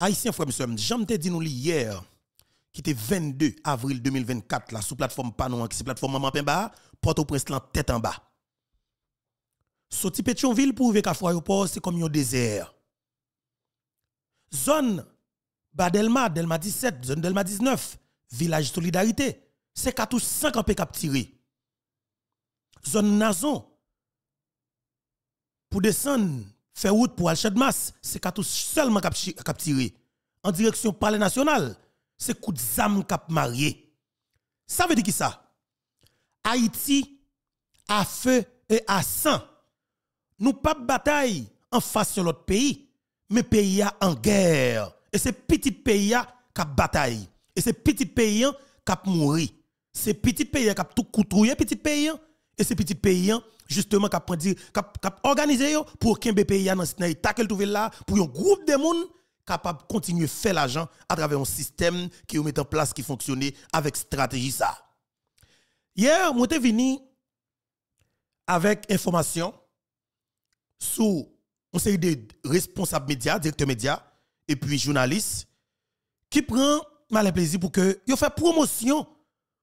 Haïtien frère monsieur, j'aime te dit nous hier qui était 22 avril 2024 là sous plateforme Panon qui c'est plateforme Maman Pemba, Port-au-Prince tête en bas. Soti Pétionville pour ouvrir Kafou aéroport, c'est comme un désert. Zone Badelma, Delma 17, zone Delma 19, village Solidarité, c'est 4 5 campé cap tiré. Zone Nazon, pour descendre, faire route pour Alchadmas, c'est 4 seulement cap tiré. En direction palais national, c'est coup de marié. Ça veut dire qui ça? Haïti à feu et à sang nous pas bataille en face de l'autre pays, mais pays en guerre. Et c'est petit pays qui bataille. Et c'est petit pays qui mourir. C'est petit pays qui tout coutrouillé petit pays et c'est petit pays justement qui a organisé pour qu'un pays dans état qu'elle trouve là pour un groupe de monde capable de continuer à faire l'argent à travers un système qui met en place qui fonctionne avec stratégie ça. Hier, moi suis venu avec information sous une série de responsables médias, directeurs médias et puis journalistes qui prend mal plaisir pour que yo fait promotion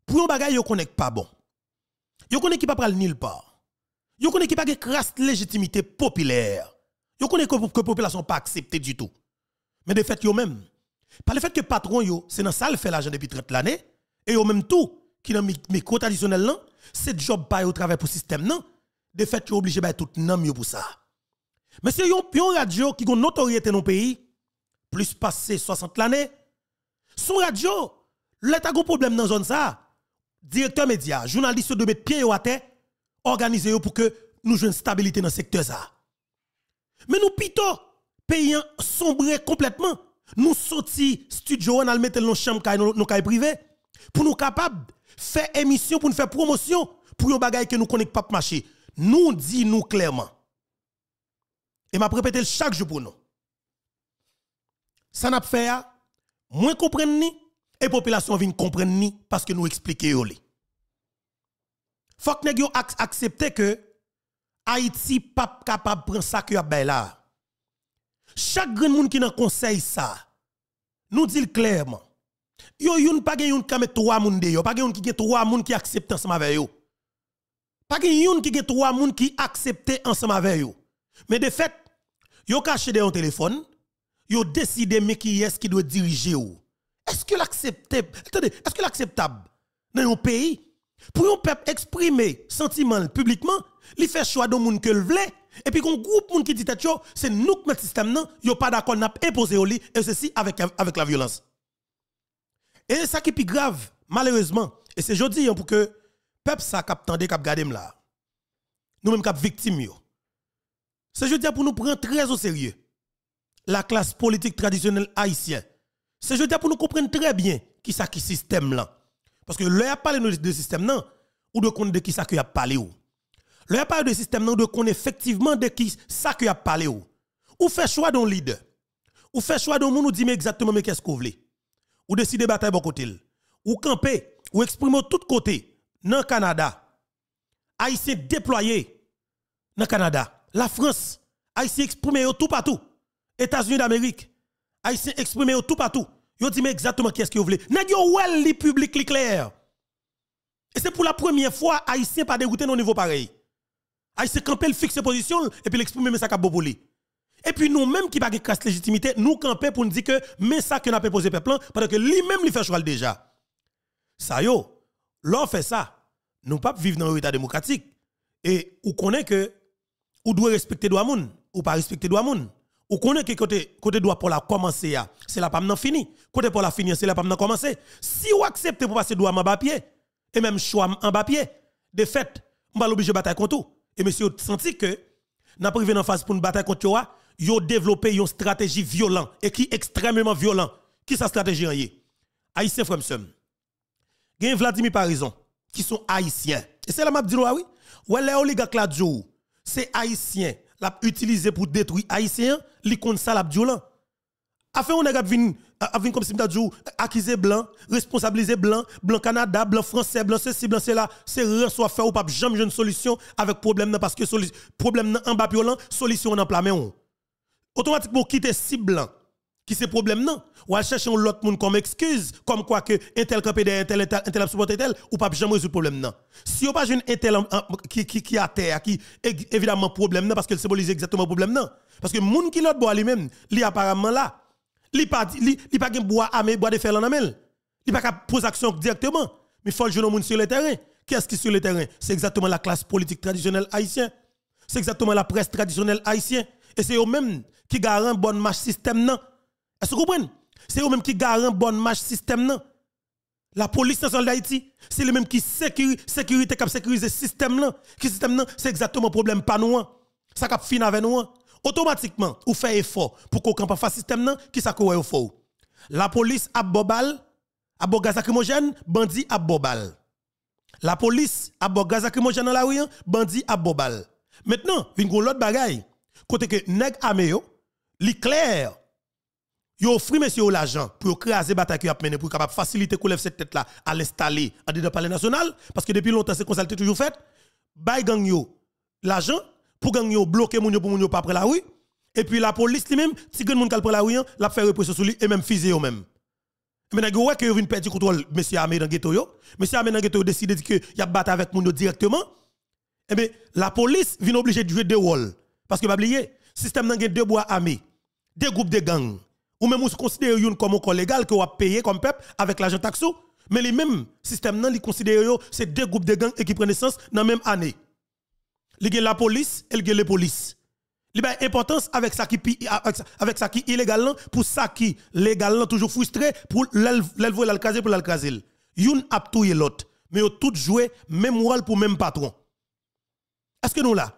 pour un bagage yo connaît pas bon. Yo connaît qui pas pral nulle part. Yo connaît qui pas crasse légitimité populaire. Yo connaît que, que population pas accepté du tout. Mais de fait yo même par le fait que patron yo c'est dans ça le fait l'argent depuis 30 l'année et yo même tout qui dans micro traditionnel c'est job pas au travail pour système non. De fait yo obligé ba tout nan pour ça. Mais c'est une radio qui a notoriété dans le pays, plus passé 60 l'année. Son radio, l'État a problème dans la zone ça. Directeur média, journaliste de mettre pied à terre, organiser pour que nous jouions stabilité dans le secteur ça. Mais nous pito, payant sombré complètement. Nous sorti studio, a mettre dans chambre nos nos privés pour nous capables faire émission pour nous faire promotion pour un bagage que nous connaissons pas marcher. Nous dit nous clairement et m'a répété chaque jour pour nous. Ça n'a pas fait, moins comprendre ni, et population vient comprendre ni parce que nous expliquons Faut que nous accepter que Haïti pas capable de prendre ça que a là. Chaque grand monde qui dans conseil ça, nous dit clairement. Yo yon pas yon met trois moun de yo, pas yon qui gen trois moun qui accepte ensemble avec yo. Pas gen yon qui gen trois moun qui accepte ensemble avec yo. Mais de fait, Yo caché de un téléphone, yo décidé mais qui est-ce qui doit diriger ou. Est-ce que l'acceptable, attendez, est-ce que l'acceptable dans un pays? Pour un peuple exprimer sentiment publiquement, il fait choix de monde que le veut et puis qu'on groupe monde qui dit c'est nous qui le système non, yo pas d'accord n'a imposé au lit et ceci avec avec la violence. Et ça qui est plus grave malheureusement et c'est jodi hein, pour que peuple ça cap tande cap là. Nous même cap victime yo. C'est je dis pour nous prendre très au sérieux la classe politique traditionnelle haïtienne. C'est je dis pour nous comprendre très bien qui ça qui système là. Parce que là a parlé de système là ou de connaître de qui ça qui a parlé ou. Là a parlé de système là de connaître effectivement de qui ça qui a parlé ou. Ou fait choix d'un leader. Ou fait choix d'un monde ou dit exactement mais qu'est-ce que vous voulez. Ou décider bataille bon côté. Ou camper ou exprimer tout côté dans le Canada. Haïtien déployé dans le Canada la France, Haïtien exprimé tout partout. États-Unis d'Amérique, Haïtien exprimé tout partout. Yo dit exactement qu'est-ce que vous voulez? Nèg yo well li public li clair. Et c'est pour la première fois Haïtien pas dégoûté au niveau pareil. Haïtien camper fixe position et puis l'exprimer mais ça ka boboli. Et puis nous même qui pas de légitimité, nous camper pour nous dire que mais ça que n'a pas posé peuple parce que lui même lui fait choix déjà. Ça yo, l'on fait ça. Nous pas vivre dans un état démocratique et on connaît que ou doit respecter droit moun ou pas respecter droit moun ou connaît que côté côté pour la commencer c'est la maintenant fini. Côté pour la finir c'est la pas maintenant commencer si vous acceptez pour passer droit en bas pied et même choix en bas pied de fait on va l'obliger bataille contre tout et monsieur senti que n'a privé en face pour une bataille contre toi yo développé une stratégie violente et qui extrêmement violent qui sa stratégie en haïtien frère Gen Vladimir Parison qui sont haïtiens. Et c'est la m'a dit oui? Ouais les oligarques là c'est haïtien l'a utilisé pour détruire haïtien li kon ça l'a violent fait on a vinn vinn comme si m'ta dit accuser blanc responsabiliser blanc blanc Canada blanc français blanc ceci blanc là c'est reçoit faire ou pas jamais une solution avec problème parce que problème en bas violent solution en plein main automatiquement quitter si blanc qui c'est problème non? Ou à chercher l'autre monde comme excuse comme quoi que un tel campé derrière tel tel tel supporter tel ou pas jamais résoudre problème non. Si on pas une tel qui qui qui a terre qui évidemment problème non parce qu'elle symbolise exactement problème non. Parce que monde qui l'autre bois lui-même li apparemment là li pas li pas bois armé bois de fer en amel. Pas poser action directement. Mais faut le monde sur le terrain. Qu'est-ce qui sur le terrain? C'est exactement la classe politique traditionnelle haïtienne c'est exactement la presse traditionnelle haïtienne et c'est eux même qui garant bonne marche système non est-ce que vous comprenez? C'est eux même qui garant bonne marche système la police nationale d'Haïti, c'est le même qui sécurité sécurité qui sécurise le système là. Qui système c'est exactement le problème pas nous. Hein. Ça fin avec nous. Hein. Automatiquement, ou fait effort pour qu'on pas système là, qui ça au fort. La police a bobal, a bo gaz lacrymogène, bandi a bobal. La police a bo gaz lacrymogène dans la rue, hein, bandi a bobal. Maintenant, vinn l'autre bagaille. Côté que nèg amé yo, li clair Yo offri monsieur l'argent pour craser bataille qui a mené pour capable faciliter lève cette tête là à l'installer en dedans palais national parce que depuis longtemps c'est comme ça toujours fait. Bay gang yo l'argent pour gang bloquer moun yo pour moun yo pas après la rue et puis la police lui même si grand moun kal la rue la faire répression sur lui et même fusiller yo même. Maintenant que ouais que vinn perdre contrôle monsieur Amé dans ghetto yo, monsieur Amé dans ghetto décide que y a bataille avec moun yo directement. Eh bien la police vient obligé de jouer deux rôles parce que pas oublier système nan deux bois armés, deux groupes de gangs ou même considère une comme un légal que vous payé comme peuple avec l'argent taxo mais les mêmes systèmes nan li considère c'est deux groupes de gangs qui prennent naissance dans la même année. Li gen la police et les police li ba importance avec ça qui avec ça qui illégal pour ça qui légal toujours frustré pour l'elvo l'alcaser pour l'alcaser youn a touye l'autre mais yo tout joué même rôle pour même patron. Est-ce que nous là?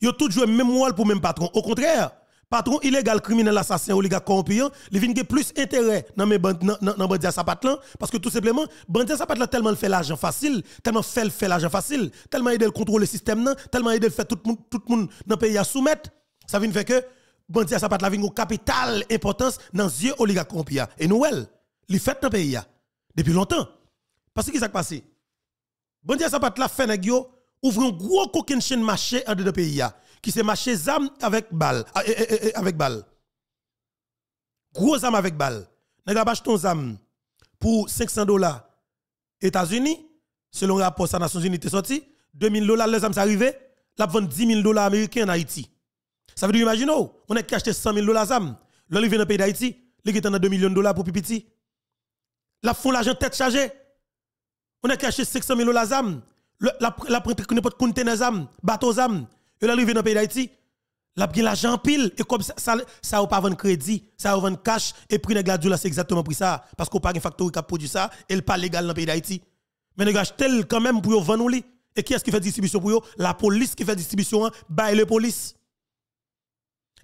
Yo tout joué même rôle pour même patron. Au contraire patron illégal, criminel, assassin, oligarque corrompu, il vient plus intérêt dans mes dans à sapat là parce que tout simplement bandit sapat là tellement fait l'argent facile, tellement fait fait l'argent facile, tellement aider le contrôler le système tellement aider le faire tout le monde dans le pays à soumettre, ça vient faire que bandit à sapat là vient capital importance dans yeux oligarque corrompu et nous il fait dans le pays depuis longtemps. Parce que qui s'est passé? Bandit à sapat fait ouvre un gros coquin chaîne marché en de pays qui se marché zam avec balle. Ah, eh, eh, eh, avec balle. Gros zam avec balle. Nèg acheté ton zam pour 500 dollars. États-Unis selon le rapport des Nations Unies sorti 2000 dollars les zam arrivé la vend 10 000 dollars américains en Haïti. Ça veut dire imaginez on a acheté 100 000 dollars zam. Là il vient dans le pays d'Haïti il est dans 2 millions de dollars pour pipiti. La font l'argent tête chargée. On a acheté 500 000 dollars zam. La la prend n'importe conteneur zam bateau zam il arrive dans le pays d'Haïti, la bien l'argent pile et comme ça ça ça pas vendre crédit, ça vendre cash et prix la là c'est exactement pour ça parce qu'on pas un factory qui produit ça, elle pas légal dans le pays d'Haïti. Mais gars tel quand même pour vendre li et qui est-ce qui fait distribution pour eux La police qui fait distribution bah le police.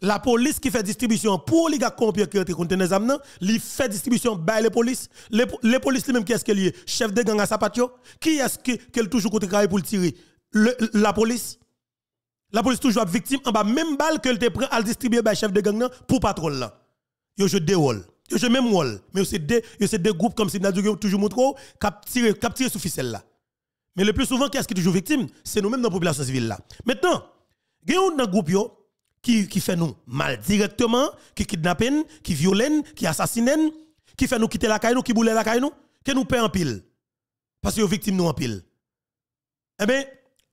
La police qui fait distribution pour les gars qui ont conteneurs amnan, li fait distribution by les police. Les, les police même qui est-ce qu'elle est Chef de gang à Sapatio Qui est-ce qu'elle toujours côté pour le tirer? La police la police toujours victime en bas même balle qu'elle te prend à distribuer par chef de gang pour patron là. Yo je rôles. Yo je même rôle, mais c'est deux c'est deux groupes comme si nous toujours montré cap sous ficelle là. Mais le plus souvent qui est-ce qui toujours victime, c'est nous mêmes dans la population civile là. Maintenant, a un groupe yo qui qui fait nous mal directement, qui kidnappe, qui viole, qui assassine, qui fait nous quitter la caille, qui boule la caille nous, qui nous paie en pile. Parce que yo victime nous en pile. Eh bien,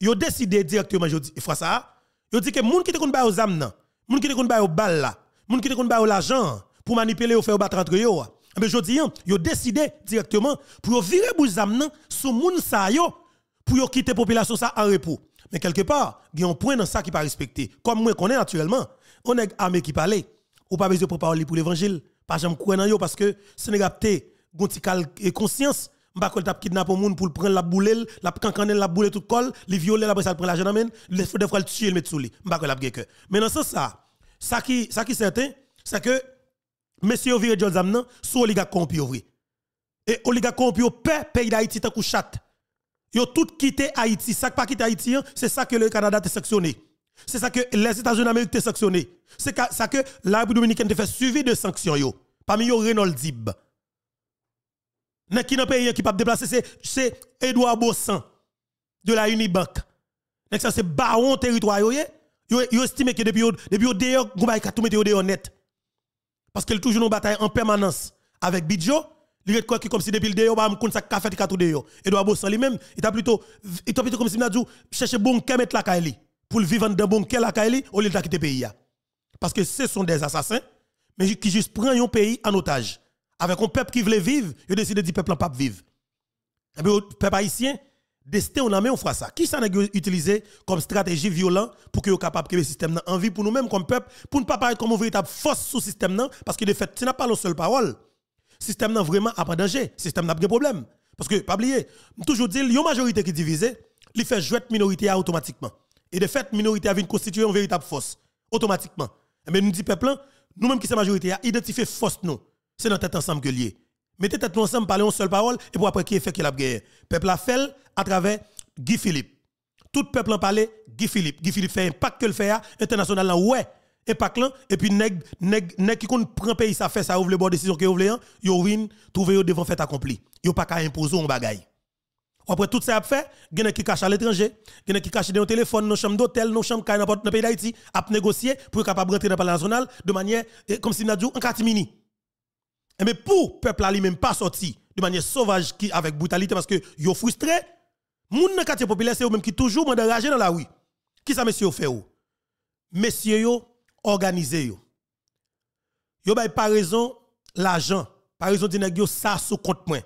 yo décidé directement je dis fois ça yo dit que moun qui te kon ba aux âmes nan qui te kon ba aux balles là moun qui te kon l'argent pour manipuler ou faire battre entre yo mais je dis yo décidé directement pour virer bouche âme nan sous moun sa yo pour yo quitter population ça en repos. Mais quelque part il y a un point dans ça qui pas respecté. Comme moi connais naturellement on est armé qui parler ou pas besoin de préparer pour l'évangile. Pas jamais croire dans parce que Sénégal et conscience Mba kol tap kidnapper moun pour prendre la boule, la cancanel la boule tout col, li violer la ça prend l'argent amène, les fois des fois le tuer le mettre sous lui. Mba kol ap que. Mais dans ce ça, ça qui ça qui certain, c'est que monsieur viré John Zamnan sous oligarque corrompu vrai. Et oligarque corrompu paix pays d'Haïti tant que chat. Yo tout quitté Haïti, ça pas quitté Haïti, hein, c'est ça que le Canada a sanctionné. C'est ça que les États-Unis d'Amérique ont sanctionné. C'est ça que la République dominicaine a fait suivi de sanctions yo. Parmi yo Renault Dib. N'est qui n'a pays qui pas déplacer c'est Edouard Bossan de la Unibank. Nek ça c'est baron territoire yo estime que depuis depuis d'ailleurs gouba ka tout mettre dehors net. Parce qu'elle toujours une bataille en permanence avec Bidjo. Il est quoi comme si depuis le déo, bah, m'koun ça café tout déo. Et doit bosser lui-même. Il t'a plutôt, il plutôt comme si m'a dit, chercher bon mettre la kaili. Pour vivre dans bon la kaili, au lieu de quitter pays. Parce que ce sont des assassins, mais qui juste prennent un pays en otage. Avec un peuple qui voulait vivre, ils décident de dire peuple pas vivre. Et bien, le peuple haïtien, destin on a on fera ça. Qui ça n'a utilisé comme stratégie violente pour que capable de le système en vie pour nous-mêmes comme peuple, pour ne pas paraître comme une véritable force sous système parce que de fait, tu n'as pas la seule parole système n'a vraiment pas danger, système n'a pas de problème. Parce que, pas oublier, toujours dire, il y a une majorité qui est divisée, il fait jouer minorité automatiquement. Et de fait, minorité a constituer une véritable force, automatiquement. Mais nous dit peuple, nous-mêmes qui sommes majorité, identifier force nous. C'est dans tête ensemble que lié. Mettez tête nous ensemble, parler en seule parole, et pour après qui est fait qu'il a gagné? Peuple a fait à travers Guy Philippe. Tout peuple en parle, Guy Philippe. Guy Philippe fait un pacte que le fait international là, ouais et pas là et puis nèg nèg nèg qui compte prend pays ça fait ça ouvre le bon décision que ouvre yo win trouver yo devant fait accompli yo pas qu'à imposer un bagaille après tout ça a fait gen qui cache à l'étranger gen qui cache dans téléphone nos chambres d'hôtel nos chambres dans n'importe pays d'Haïti a négocier pour capable rentrer dans le national de manière eh, comme si dit en catimini mais pour peuple là lui-même pas sorti de manière sauvage qui avec brutalité parce que yo frustré moun dans quartier populaire c'est eux même qui toujours mandent dans la rue qui ça monsieur fait ou messieurs yo organisé yo. Yo bay par raison l'argent, par raison di yo ça sous compte moi.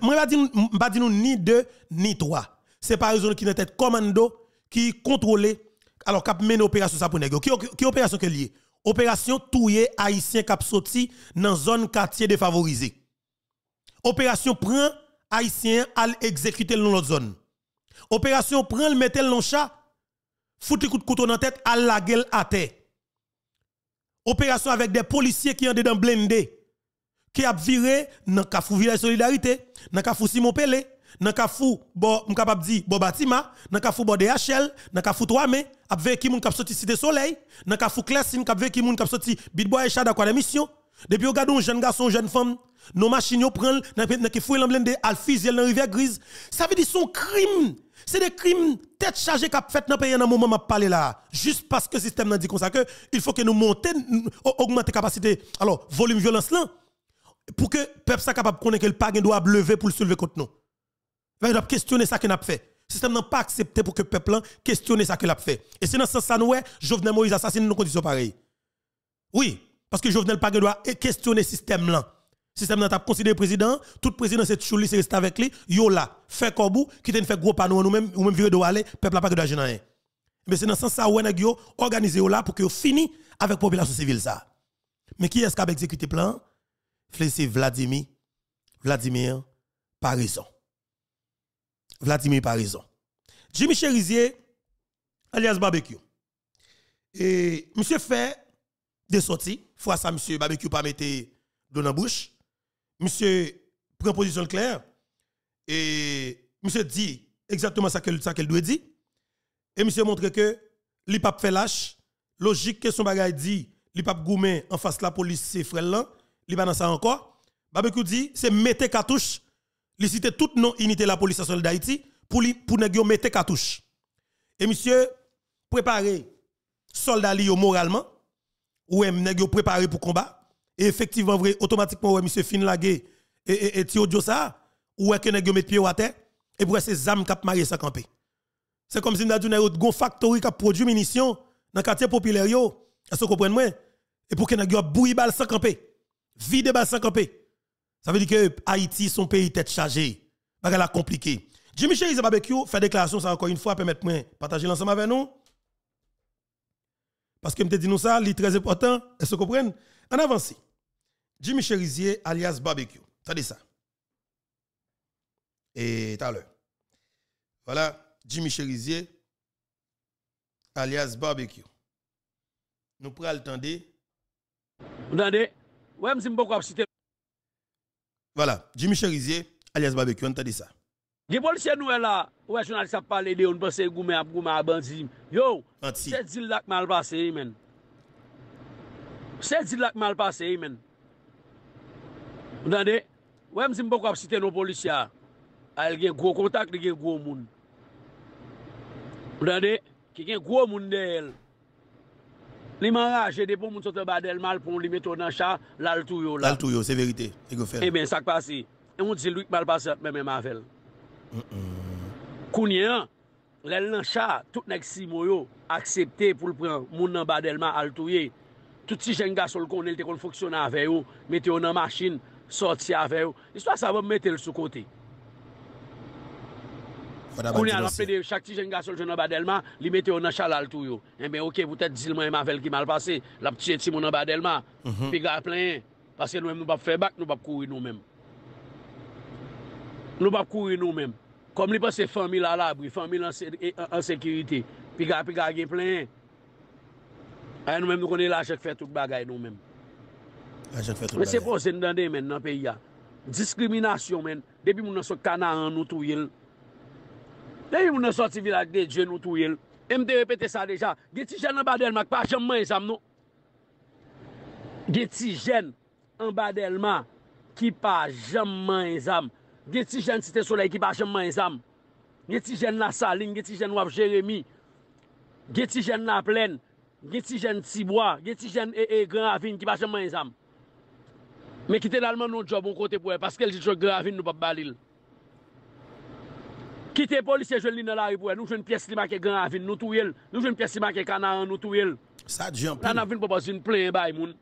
Moi pas dit pas ni deux ni trois. C'est par raison qui tête commando qui contrôle alors cap mener opération ça pour nèg qui opération que lié? Opération touyer haïtien cap sorti dans zone quartier défavorisé. Opération prend haïtien à exécuter dans l'autre zone. Opération prend le mettre dans chat foutre coup de couteau dans tête à la gueule à terre opération avec des policiers qui ont dedans blindé qui a viré dans Kafou Village Solidarité, dans Kafou Simon Pelé, dans Kafou bon capable dire bon Batima, dans Kafou bon DHL, dans Kafou 3 mai, avec qui moun k'ap sorti Cité Soleil, dans Kafou Classine avec qui moun k'ap sorti Bitboy et Chada quoi l'émission. Depuis on regarde un jeune garçon, jeune femme, nos machines yo prennent dans qui fouille l'emblème de Alfiziel dans rivière grise. Ça veut dire son crime c'est des crimes tête chargée qu'a fait dans le pays dans moment m'a parlé là juste parce que le système n'a dit comme ça que il faut que nous monter augmenter capacité alors volume violence là pour que peuple soit capable connaître que le pas doit lever pour le soulever contre nous. Il doit questionner ça qu'il a fait. Le système n'a pas accepté pour que le peuple questionne ça qu'il a fait. Et c'est dans ce sens nous Jovenel Moïse assassine nos conditions pareilles. Oui, parce que Jovenel pas doit questionner le système là système n'a pas considéré président, tout président c'est chouli c'est resté avec lui, yo là, fait korbou, qui te fait gros panneau nous même ou même virer de aller, peuple pas d'argent rien. Mais c'est dans ce sens ouais nèg yo organiser là pour que fini avec population civile ça. Mais qui est-ce qui a exécuté plan? C'est Vladimir Vladimir par raison. Vladimir par. Jimmy Cherizier alias barbecue. Et monsieur fait des sorties, fois ça monsieur barbecue pas mettre dans la bouche. Monsieur prend position claire. Et monsieur dit exactement ça qu'elle doit dire. Et monsieur montre que li pas fait lâche. Logique que son bagage dit li pas goumé en face la police c'est frère là li pas dans ça encore. Barbecue dit c'est mettre cartouche li cite toute non unité la police nationale d'Haïti pour pour nèg mettre cartouche et monsieur préparer soldat li moralement ou nèg préparé pour combat et effectivement, vrai, automatiquement, ouais, monsieur fin lagué et, et, et tio ça, ou est que nèg met pied à terre, et pour ces âmes qui marié ça camper. C'est comme si nous avons une factory qui produit munitions dans le quartier populaire. Est-ce que vous comprenez? Et pour que nous ayons bouilli balle sans camper, vide balle sans camper. Ça veut dire que Haïti, son pays tête chargée. la compliqué. Jimmy Cherise Barbecue fait déclaration ça encore une fois, permettez-moi partager l'ensemble avec nous. Parce que me dit nous ça, c'est très important. Est-ce que vous comprenez? En avance. Jimmy Cherizier alias Barbecue. dit ça. Et tout à l'heure. Voilà, Jimmy Cherizier alias Barbecue. Nous prenons le temps de. Vous? Ouais, je ne citer. Voilà, Jimmy Cherizier, alias Barbecue, on t'a dit ça. Les policiers nous là, ouais, journaliste a parlé de on pense goumé à goumé à bandit. Yo, c'est dit là que mal passé, men. C'est dit là que mal passé, men. Vous entendez Ouais, me dis pas citer nos policiers. Il Elle gen gros contact, il y gen gros monde. Vous entendez Il Qui gen gros monde d'elle. Li man raje depo moun sote badel mal pou li meto nan chan lal tou yo la. Lal tou yo, se verite. E go fel. E ben sak pasi. E moun di lwik mal pasat men men ma fel. Mm -mm. Kounye an, lel nan chan, tout nek si mou yo, aksepte pou l pren moun nan badel mal al tou ye. Tout si jen gasol kon el te kon foksyon avè yo, mete yo nan masin, soti avè yo. Istwa sa va mette l sou kote. Kouni al aple de chak ti jen gasol jen an badelman, li mette yo nan chalal tou yo. Ebe ok, pou tèt zilman yon mavel ki mal pase, la pti jen ti moun an badelman, pi ga plen, paske nou mèm nou pap fè bak, nou pap kouri nou mèm. Nou pap kouri nou mèm. Kom li pase famil al abri, famil an sekirite, pi ga gen plen. Aè eh, nou mèm nou konè la chèk fè tout bagay nou mèm. La chèk fè tout bagay. Mè se pou se ndande men nan peyi ya. Diskriminasyon men, depi moun an so kana an nou tou yel, Te yon moun sorti vilak de Dje nou tou yel. E mte repete sa deja. Geti jen an badel mak pa jom man esam nou. Geti jen an badel mak ki pa jom man esam. Geti jen site solei ki pa jom man esam. Geti jen la salin, geti jen wap Jeremy. jeremi. Geti jen la plen. Geti jen tibwa, geti jen e e gran avin ki pa jom man esam. Me kite dalman nou job on kote pou e. Paske el jit jok gran avin nou pap balil. Kite polisye jwen li nan la ripou, nou jwen piyes li make gran avin, nou tou yel. Nou jwen piyes li make kanan, nou tou yel. Sa diyan pou. Nan avin pou posin plen bay moun.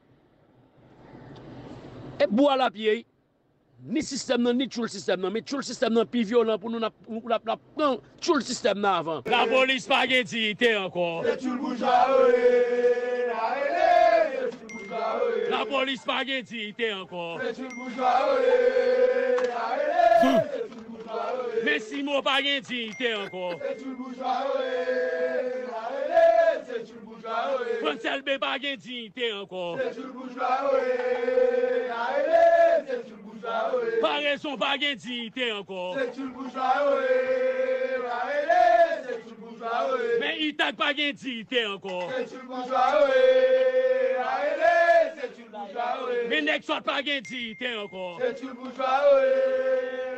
E bou ala piye, ni sistem nan, ni tchoul sistem nan, me tchoul sistem nan pi violan pou nou nap, nap, nap, nan, tchoul sistem nan avan. La polis pa gen ti ite ankon. Se tchoul bouja oe, na ele, se tchoul bouja oe. La polis pa gen ti ite ankon. Se tchoul bouja oe, na ele, se tchoul bouja oe. Men si mou pa gen dignite anko. Se choul boujwa oe, la ele, se choul boujwa oe. Fon selbe pa gen dignite anko. Se choul boujwa oe, la ele, se choul boujwa oe. Pare son pa gen dignite anko. Se choul boujwa oe, la ele, se choul boujwa oe. Men itak pa gen dignite anko. Se choul boujwa oe, la ele, Se ti l boujwa oe. Mi nek sot pa gen di te ankon. Se ti l boujwa oe.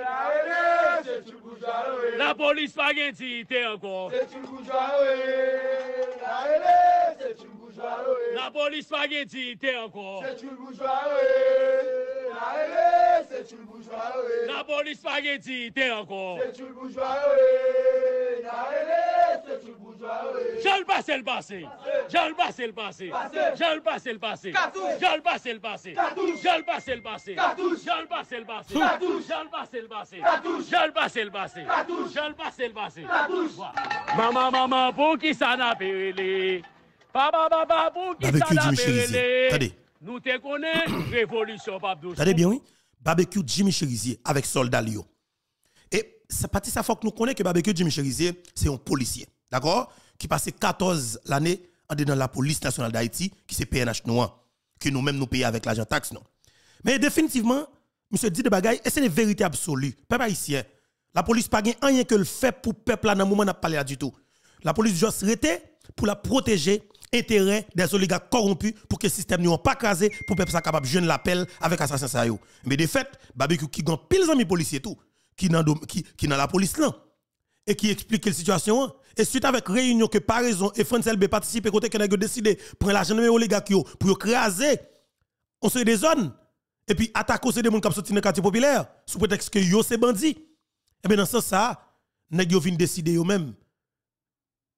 La ele, se ti l boujwa oe. La polis pa gen di te ankon. Se ti l boujwa oe. La ele, se ti l boujwa oe. La polis pa gen di te ankon. Se ti l boujwa oe. Pase. Jol pase l pase. Jol pase l pase. Jol pase l pase. Jol pase l pase. Jol pase l pase. Jol pase l pase. Jol pase l pase. Jol pase l pase. Maman maman pou ki sa na perele. Papa papa pou ki sa Barbecue na Jimmy Cherizier. Perele. Tade. Nou te konen revolusyon pap douce. Bien, oui? Barbecue Jimmy Cherizier avec soldat Lio. Et ça parti ça faut que nous connaissons que barbecue Jimmy Cherizier, c'est un policier. D'accord? Qui passait 14 l'année en dedans la police nationale d'Haïti, qui c'est PNH noir, que nous-mêmes nous payons avec l'argent taxe, non? Mais définitivement, monsieur dit de bagaille, et c'est une vérité absolue. Peuple haïtien, la police pas rien que le fait pour peuple là dans le moment n'a pas là du tout. La police juste rete pour la protéger intérêt des oligarques corrompus pour que le système n'y pas crasé pour peuple ça capable de jeune l'appel avec assassin. Mais de fait, barbecue qui gagne pile amis policiers tout qui dans dans la police là et qui explique la situation hein. et suite avec réunion que par raison et France LB participe côté que a décidé prendre l'argent de oligarques pour yo craser on se des zones et puis attaquer c'est des gens qui sorti dans le quartier populaire sous prétexte que yo c'est bandit et bien dans ce sens ça nèg yo décider yo même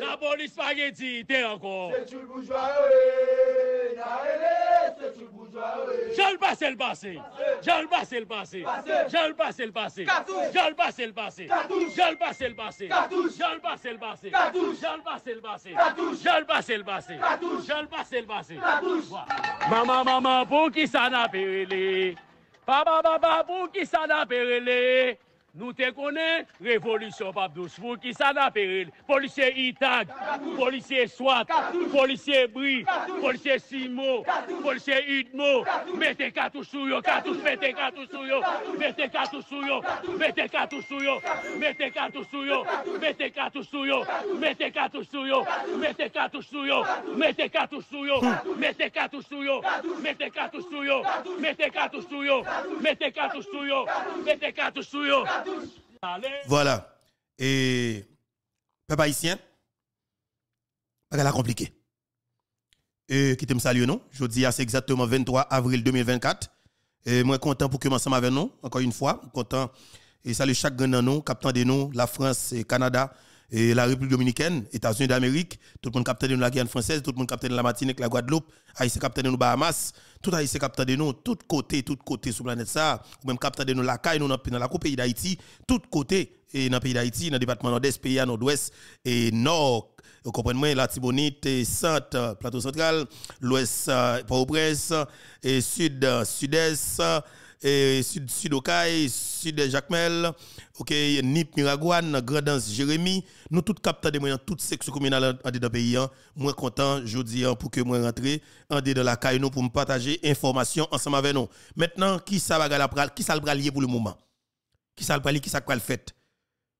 La police pas dit encore. C'est tout bourgeois, oui. Naël, c'est tout bourgeois, oui. Je le passe le passé. Je le passe le passé. Je le passe le passé. Je le passe le passé. Je le passe le passé. Je le passe le passé. Je le passe le passé. Je le passe le passé. Je le passe le passé. Maman, maman, pour qui ça n'a pas? Papa, papa, pour qui ça n'a pas Nou te konen, revolusyon pap dousvou ki sa na peril. Polisye Itag, polisye Swat, polisye Bri, polisye Simo, polisye Udmo, mette katous sou yo, katous, mette katous sou yo, mette katous sou yo, mette katous sou yo, mette katous sou yo, mette katous sou yo, mette katous sou yo, mette katous sou yo, mette katous sou yo, mette katous sou yo, mette katous sou yo, mette katous sou yo, mette katous sou yo, mette katous sou yo, Voilà. Et, peuple haïtien, pas la compliqué. Et qui me salue, non? Je dis, c'est exactement 23 avril 2024. Et moi, content pour que ensemble avec nous, encore une fois. Content. Et salut chaque grand nous, captant de nous, la France et Canada, et la République dominicaine, États-Unis d'Amérique, tout le monde capte de la Guyane française, tout le monde capte de la Martinique, la Guadeloupe, Haïti capte de nous Bahamas, tout Haïti capte de nous, tout côté, tout côté sur la planète ça, ou même capte de nous la caille, nous dans la pays d'Haïti, tout côté, et dans le pays d'Haïti, dans le département nord-est, pays nord-ouest et nord, vous comprenez, la Tibonite, centre, plateau central, l'ouest, euh, Port-au-Prince, et sud, euh, sud-est, sud sud Okaï, sud Jacmel, OK, Nip Miragouane, Grandance Jérémy, nous tous capteurs de moyens toutes sections communales en dedans pays hein. Moi content jodi hein, pour que moi rentrer en la caille pour me partager information ensemble avec nous. Maintenant, qui ça va la pour le moment? Qui ça le qui ça le fait?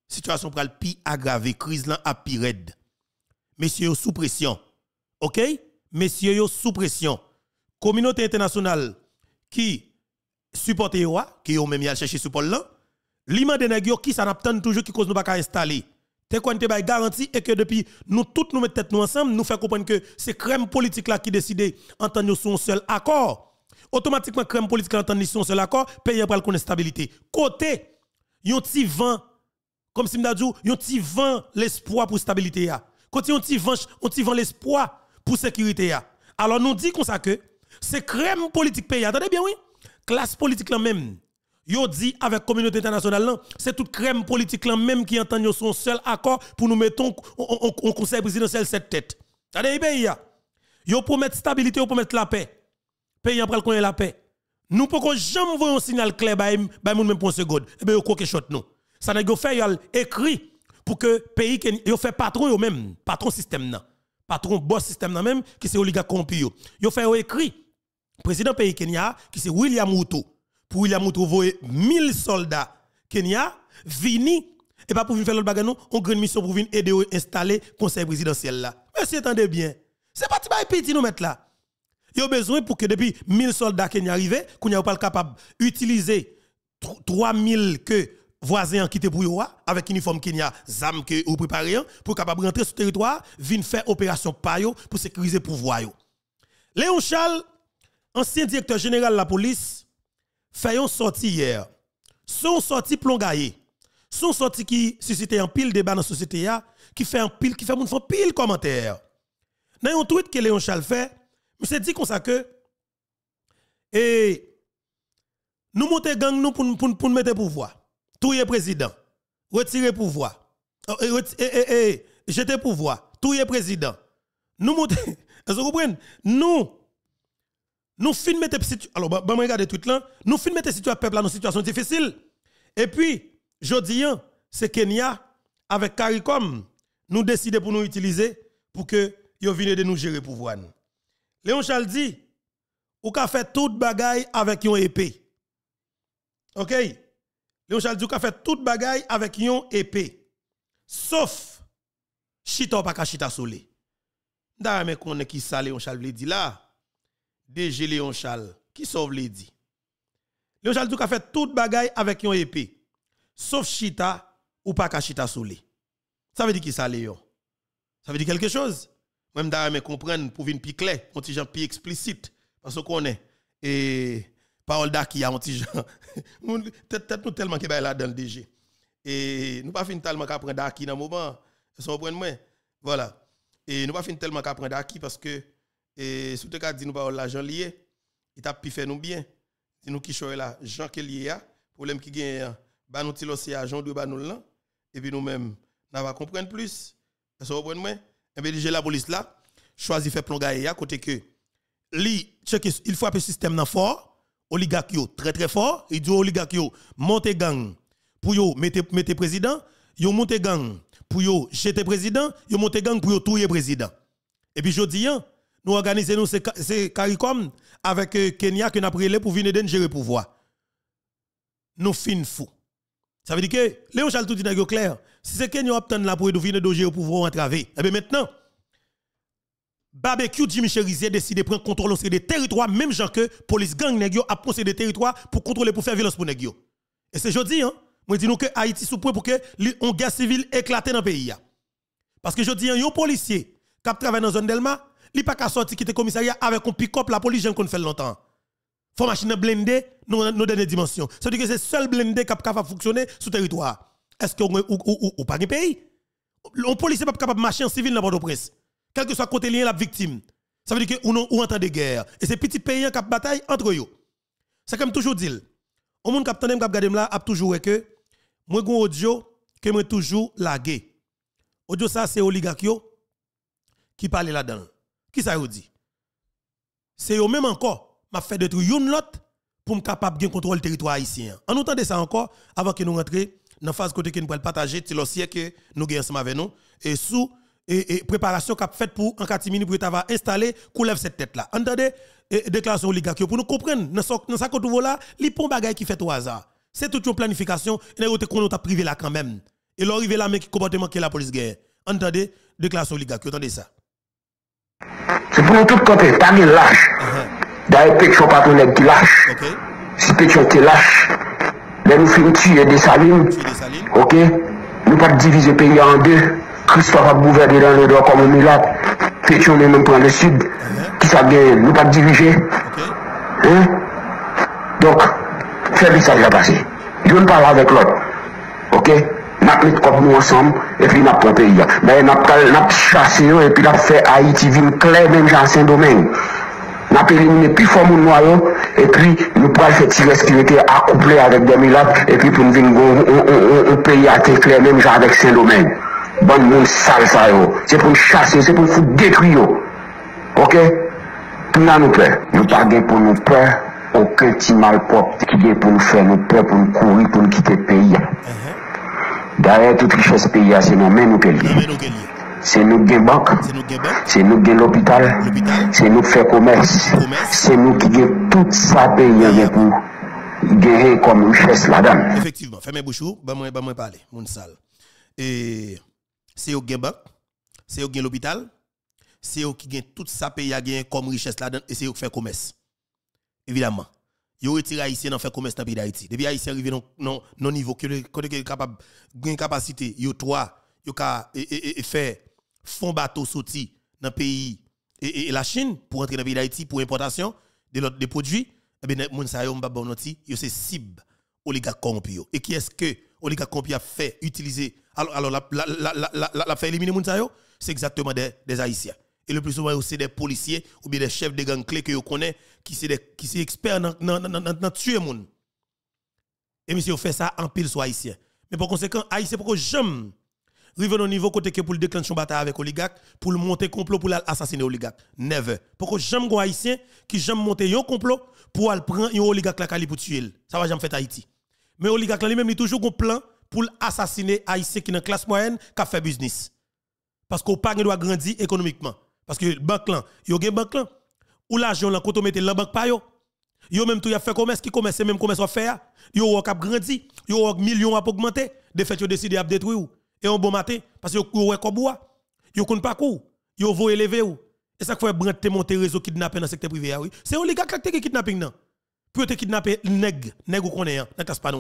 Situation pral pi aggravé, crise là a pi. Messieurs sous pression. OK? Messieurs sous pression. Communauté internationale qui supporter yo qui ont même y chercher support là. Liman de nèg qui ça n'attend toujours qui cause nous pas installer. T'es quoi te garantie et que depuis nous toutes nous mettons tête nous ensemble nous fait comprendre que c'est crème politique là qui décide entendre un seul accord. Automatiquement crème politique entendre un seul accord pays pour connaître stabilité. Côté yon ti vent comme si m'da yon ti vent l'espoir pour stabilité ya. Côté yon vent ti vent l'espoir pour sécurité alors nous dit comme ça que c'est crème politique pays. Attendez bien oui classe politique là même. Yo dit avec communauté internationale c'est toute crème politique là même qui entend son seul accord pour nous mettre au conseil présidentiel cette tête. Regardez pays yo stabilité yo promettre la paix. Pays après connaît la paix. Nous pouvons jamais voir un signal clair ba moun même pour seconde. Et ben yo coquet shot nous. Ça n'a fait écrit pour que pays yo fait patron yo même. Patron système patron boss système nan même qui c'est oligarque corrompu yo. Yo fait écrit président pays Kenya, qui c'est William Ruto, pour William Ruto voyer 1000 soldats Kenya, vini, et pas pour venir faire l'autre bagarre, non, on une mission pour venir aider à installer le conseil présidentiel là. Monsieur, attendez bien. C'est pas petit nous mettre là. Il y a besoin pour que depuis 1000 soldats Kenya arrivent, qu'on n'est pas capable d'utiliser 3000 que voisins quitté pour yo avec uniforme Kenya, zam que ou préparé pour capable rentrer sur le territoire, venir faire opération payo pour sécuriser le pouvoir Léon Charles ancien directeur général de la police, fait une hier. Son sortie plongaye. Son sortie qui suscite un pile débat dans la société, qui fait un pile, qui fait un pile commentaire. Dans un tweet que Léon Charles fait, monsieur dit comme ça que, et nous montons gang nous pour, pour, pour mettre pouvoir. Tout est président. Retirer pouvoir. Et, et, et, jeter pouvoir. Tout est président. Nous montons, vous comprenez? Nous, nous filmons alors bah, bah tout là, nous des situations peuple dans une situation difficile. Et puis dis, hein, c'est Kenya avec CARICOM nous décidons pour nous utiliser pour que yo vienne de nous gérer pouvoir. Léon Charles dit ou ka fait toute bagaille avec une épée. OK? Léon Charles dit ou ka fait toute bagaille avec une épée. Sauf chita pas ka chita solé. D'ailleurs mais qu'on qui ça Léon Charles dit là? DG Léon Charles, qui sauve les dit. Léon Charles tout a fait toute bagaille avec une épée. Sauf chita ou pas ka chita soulé. Ça veut dire qui ça Léon? Ça veut dire quelque chose? Même d'ailleurs me comprendre pour venir plus clair, un petit plus explicite parce qu'on est et parole d'Aki a un petit gens peut-être nous tellement qui là dans le DG. Et nous pas fin tellement qu'à d'Aki dans moment. Vous comprenez? Voilà. Et nous pas fin tellement qu'à acquis parce que et sous te cas dit nous pas l'argent lié, il t'a pi fait nous bien. Si nous qui choye là, Jean qui lié a, problème qui gagne ba nous tilo c'est argent de ba nous là et puis nous même n'a va comprendre plus. Que vous Et bien j'ai la police là, choisi faire plongayer à côté que li il faut un système nan fort, oligarque très très fort, il dit oligarque yo monter gang. Pour yo mettre mettre président, yo monter gang. Pour yo jeter président, yo monter gang pour yo tuer président. Et puis jodi hein, nous organisons nous CARICOM avec euh, Kenya que n'a pris pour venir gérer pouvoir. Nous fin fou. Ça veut dire que Léon Charles tout dit clair, si c'est Kenya obtient la pour venir gérer pouvoir entraver. Et bien maintenant Barbecue Jimmy Cherizier décide de prendre contrôle des territoires même gens que police gang nèg a possédé des territoires pour contrôler pour faire violence pour nèg Et c'est jodi hein, moi dis nous que Haïti sous point pour que on guerre civile éclate dans le pays Parce que jodi un policier qui travaille dans zone Delma, il pas qu'à sortir quitter commissariat avec un pick-up la police qu'on fait longtemps. Faut machine blindée nos nos dernières dimensions. Veut dire que c'est seul blindé qui capable fonctionner sur territoire. Est-ce que ou, ou, ou, pas un pays? Un policier pas capable marcher en civil dans Port-au-Prince quel que soit côté lien la victime. Ça veut dire que ou non ou entend de guerre et c'est petit pays qui bataille entre eux. C'est comme toujours dit. Au monde qui a regardé là a toujours que moi gon audio que moi toujours lagué. Audio ça c'est oligarque qui parle là-dedans. Ça vous dit? C'est eux même encore m'a fait détruire une l'autre pour me capable de contrôler le territoire haïtien. En entendant ça encore avant que nous rentrions dans la phase côté que nous pouvons partager c'est que nous gagnons ensemble avec nous et sous et, préparation qu'a fait pour en catimini pour avoir installé coulève cette tête là. Entendez déclaration oligarque pour nous comprendre dans ça dans ça côté là, li pon bagay qui fait au hasard. C'est toute une planification et nous qu'on t'a privé là quand même. Et l'arrivée là mais qui comportement que la police guerre. Entendez? Déclaration oligarque, entendez ça. C'est pour nous tout côté, pas de lâche. Uh-huh. D'ailleurs, pétion pas pour qui lâche. Si pétion te lâche, là nous finissons tuer des salines. OK Nous pas diviser le pays en deux. Christophe a gouverné dans le droit comme un miracle. Pétion même prendre le sud. Qui ça gagne? Nous pas diriger. Hein? Donc, fais ça déjà passé. Je ne parle avec l'autre. Ok? Nous mis comme nous ensemble et puis nous avons pays. Mais nous avons chassé et puis nous avons fait Haïti ville clair même dans Saint-Domingue. Nous avons éliminé plus fort mon noyau et puis nous pouvons faire tirer ce qui était accouplé avec des miracles et puis pour nous venir un pays à clair même avec Saint-Domingue bon monde sale ça yo. C'est pour chasser, c'est pour nous détruire OK? Tout là nous peur. Nous pas pour nous peur aucun petit mal propre qui est pour nous faire nous peur pour nous courir pour nous quitter le pays. Uh-huh. D'ailleurs toute richesse pays c'est nous mêmes nous qui c'est nous qui banque, c'est nous qui l'hôpital, c'est nous qui faisons commerce, c'est nous qui avons tout ça pays pour gagner comme richesse là-dedans. Effectivement, fermez bouchou, bah moi, bah moi parler, mon sale. Et c'est au gain c'est au gain l'hôpital, c'est eux qui gagne tout ça pays à gagner comme richesse là-dedans et c'est eux qui fait commerce. Évidemment. Yo retire haïtien dans faire commerce dans le pays d'Haïti. Depuis haïtien arrivé non non non niveau que côté est capable gain capacité yo trois yo ka et, faire fond bateau sorti dans le pays et, la Chine pour entrer dans le pays d'Haïti pour importation de des produits eh bien moun sa yo m'ba bon yo c'est cible oligarque corrompu et qui est-ce que oligarque corrompu a fait utiliser alors, alors la, la, la, la, la, fait éliminer Mounsayo, c'est exactement des, des Haïtiens. Et le plus souvent, c'est des policiers ou bien des chefs de gang clés que vous connaissez qui sont experts dans, dans, tuer moun. Et monsieur fait ça en pile soit haïtien. Mais par conséquent, haïtien pour que jamais arrive au niveau côté que pour le déclencher une bataille avec oligarque, pour le monter complot pour assassiner oligarque? Never. Pour que jamais un haïtien qui jamais monter un complot pour aller prendre un oligarque la pour tuer. Ça va jamais faire Haïti. Mais oligarque lui-même il toujours un plan pour assassiner Haïtien qui dans classe moyenne qui fait business. Parce qu'on pas doit grandir économiquement. Parce que banque là, yo gen banque là, ou l'argent là quand on mette la banque pa yo. Yo même tout y a fait commerce qui commerce même commerce à faire. Yo a grandi, yo a millions à augmenter, de fait yo décidé à détruire et un bon matin parce que yo ouais bois. Yo connaît pas coup. Yo vo élever ou. Et ça fait brand te monter réseau kidnapping dans secteur privé oui. C'est oligarque qui kidnapping non. Pour te kidnapper nèg, nèg ou connaît dans classe pas.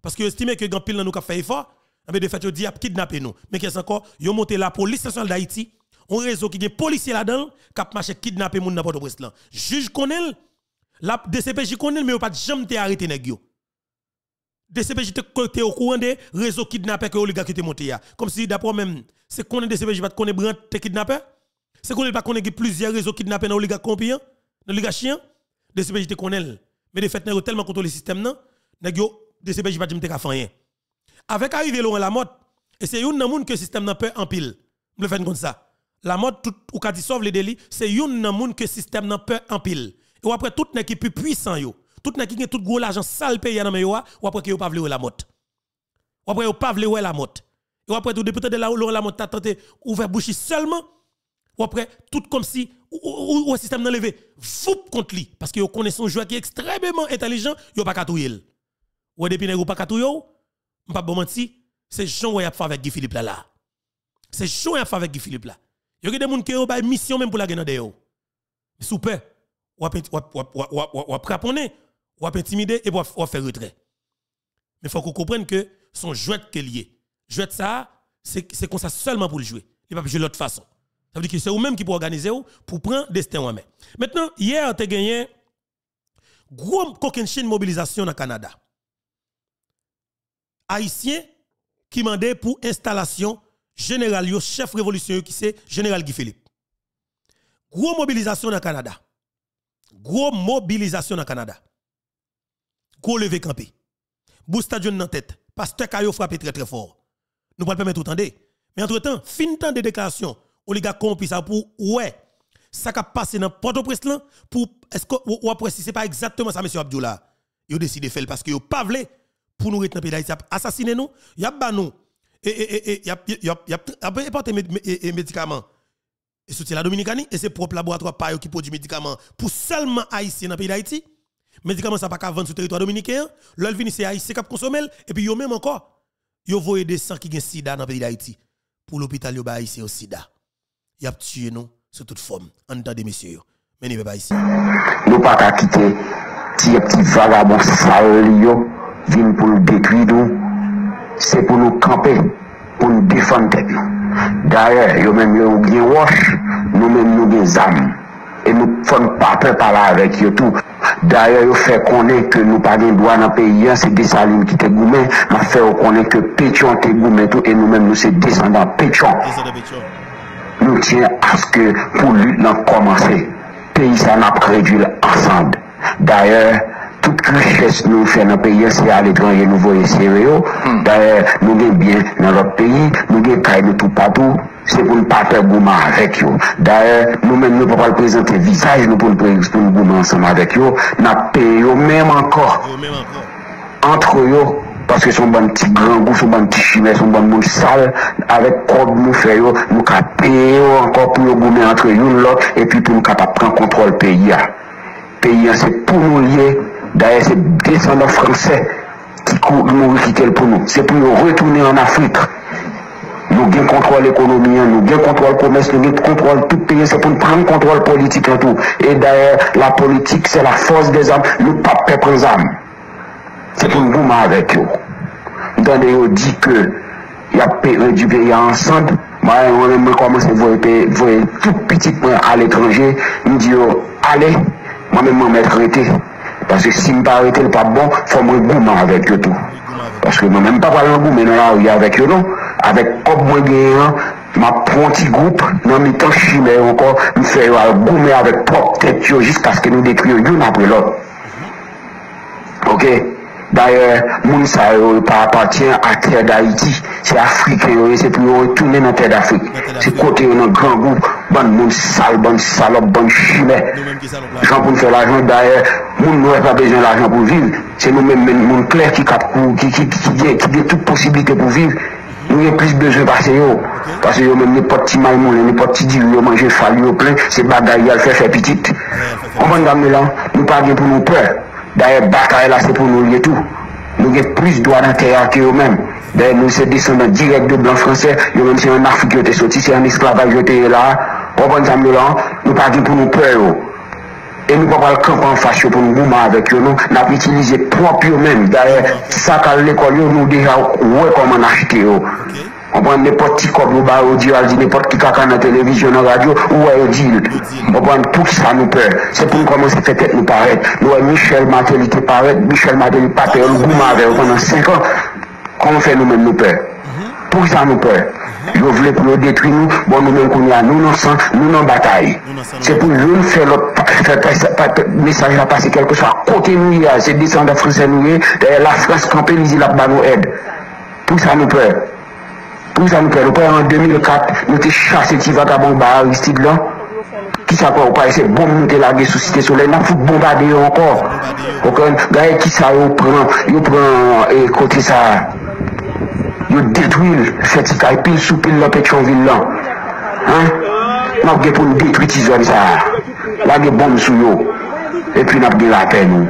Parce que estime que grand pile nous a fait effort, mais de fait, yo dit a kidnapper nous. Mais qu'est-ce encore, yo monté la police nationale d'Haïti, un réseau qui est policier là-dedans, qui a marché kidnapper moun où là. Juge connaît, la DCPJ connaît, mais pas jamais été arrêté nèg. DCPJ te au courant des réseaux kidnappés que oligarque te monté Comme si d'après même, c'est connaît DCPJ pas connaît brand te kidnappé. C'est qu'on pas connaître plusieurs réseaux kidnappés dans l'oligarque corrompus, dans l'oligarchie. DCPJ te connaît. Mais de fait, n'a tellement contrôlé le système, non? DCPJ pas de faire rien. Avec arrivé Laurent Lamotte, et c'est une monde que le système n'a pas en pile. Je faire comme ça. La mode, tout, ou quand il sauve les délits, c'est une monde que le système n'a pas en pile. Et après, tout n'est qui plus puissant, yo. Tout n'est qui tout gros l'argent sale payé dans mes ou après, qui pas voulu la mode. Ou après, pas voulu la mode. Et après, tout député de la, la mode t'a tenté ouvert bouche seulement. Ou après, tout comme si, ou, système n'a levé, fou contre lui. Parce que vous connaissez un joueur qui est extrêmement intelligent, vous pas qu'à Ou depuis vous pas qu'à pas bon mentir, c'est Jean qui a fait avec Guy Philippe là là. C'est Jean qui a fait avec Guy Philippe là. Il y a des gens qui ont une mission même pour la gagner de Super. Ou ou craponner, ou intimider et ou faire retrait. Mais faut qu'on comprenne que son jouet qui est lié. Jouet ça, c'est comme ça seulement pour le jouer. Il pas jouer l'autre façon. Ça veut dire que c'est vous-même qui pour organiser pour prendre destin en main. Maintenant, hier, tu as gagné gros coquin mobilisation dans le Canada. Haïtien qui mandait pour installation général yo chef révolutionnaire qui c'est général Guy Philippe. Gros mobilisation dans Canada. Gros mobilisation dans Canada. Gros levé campé. Bou stadion dans tête. Pasteur Kayo frappé très très fort. Nous pas permettre tout Mais entre-temps, fin temps de déclaration, oligarque corrompu ça pour ouais, ça a passé dans Port-au-Prince pour est-ce que ou après si c'est pas exactement ça monsieur Abdoula, il a décidé de faire parce que yo pas voulu pour nous retenir pays assassiner nous, y a nous et et y a y y a apporté médicaments et soutien la Dominicanie et c'est propre laboratoire pas qui produit médicaments pour seulement haïtien dans pays d'Haïti. Médicaments ça pas qu'à vendre sur territoire dominicain, l'ol vini c'est haïtien qui consommer et puis yo même encore yo voyez des sang qui gen sida dans pays d'Haïti pour l'hôpital yo ba haïtien au sida. Y a tué nous sous toute forme. Entendez messieurs. Mais n'y pas ici. Nous pas qu'à quitter petit vagabond sale yo vin pour nous détruire c'est pour nous camper, pour nous défendre nous. D'ailleurs, yo même yo bien wash, nous même nous des âmes. Et nous ne faisons pas peur parler avec eux tout. D'ailleurs, yo fait connaître que nous pas de droit dans le pays, hein, c'est des salines qui te goumé, m'a fait connaître que Pétion te goumé tout, et nous-mêmes nous c'est descendants Pétion. Nous tiens à ce que pour lui, commencer. Pays ça n'a réduit ensemble. D'ailleurs, toute richesse nous fait dans le pays, c'est à l'étranger, nous voyons sérieux. Hmm. D'ailleurs, nous avons bien dans notre pays, nous avons des de tout partout. C'est pour ne pas faire gourmand avec eux. D'ailleurs, nous-mêmes, nous ne pouvons pas présenter visage, nous pour nous gourmand ensemble avec eux. Nous payons même encore. Entre eux, parce que sont bon petits grands goûts, sont bon petits chimères, sont bon monde sale, avec quoi nous faisons, nous payons encore pour nous gourmand entre eux, l'autre, et puis pour nous capables prendre contrôle du pays. Le pays, c'est pour nous lier D'ailleurs, c'est descendants français qui nous quitté pour nous. C'est pour nous retourner en Afrique. Nous avons contrôle l'économie, nous avons contrôle le commerce, nous avons contrôle tout pays, c'est pour nous prendre contrôle politique et tout. Et d'ailleurs, la politique, c'est la force des âmes, nous pas perdre les âmes. C'est pour nous avec eux. Dans des dit que il y a du pays ensemble, moi, on commence à voir tout petit à l'étranger, nous dit, allez, moi-même, je arrêté. Parce que si je ne pas arrêter le pas bon, il faut me avec eux tout. Parce que moi-même pas parler goût, dans la rue avec eux non. Avec comme moi gagnant, ma petit groupe, dans mes temps chimère encore, nous faisons goumer avec propre tête jusqu'à ce que nous détruisions l'une après l'autre. Ok? D'ailleurs, moun sa yo pas appartient à terre d'Haïti. C'est africain, c'est pour retourner dans terre d'Afrique. C'est côté un grand groupe, bon moun sale, bon salope, bon chimère. Jean pour faire l'argent d'ailleurs, moun n'a pas besoin d'argent pour vivre. C'est nous-mêmes, moun clair qui qui, qui, qui, qui, a toute possibilité pour vivre. Nous avons plus besoin de passer yo. Parce que même n'importe qui maïmon, n'importe qui dit, yo manger fallu au plein, c'est bagaille, il fait faire petite. Comprenez-vous là? Nous pas pour nous peur. Daye batay la se pou nou liye tou. Nou gen plus doa nan teya ke yo men. Daye nou se descendant direk de blan franse, yo men se yon Afrik yo te soti, se yon esklavaj yo te yo la, wapon zam yo lan, nou pa di pou nou pre yo. E nou pa pal kampan fache yo pou nou gouman avek yo nou, nap itilize prop yo men. Daye sakal lekol yo nou deja wè koman achite yo. On prend n'importe qui comme nous, bah, on dit n'importe qui caca dans la télévision, dans la radio, ou à Edil. On prend tout ça nous peur. C'est pour commencer à faire nous paraître. Nous, eh, Michel Matel, il paraît, Michel Matel, il paraît, il goûte avec pendant 5 ans. Comment fait nous-mêmes nous peur Pour ça nous peur. Ils veulent pour nous détruire, nous, bon nous-mêmes, nous sommes en nous sommes bataille. C'est pour nous faire le message à passer quelque chose à côté de nous, c'est descendre de nous, eh, la France campée, nous disons là-bas nous aide. Pour ça nous peur. Prison nous quoi en 2004, nous t'es chassé petit vagabond par Aristide là. Qui ça quoi, ou pas, c'est bon, nous t'es lagué sous Cité Soleil, n'a foutu bombarder encore. Ok, gars, qui ça, yo prend, yo prend, et côté ça, yo détruit, fait petit pile sous pile là, Pétionville là. Hein? N'a pas pour nous détruire ces zones ça. Là, des bombes sous yo. Et puis, n'a pas la peine, nous.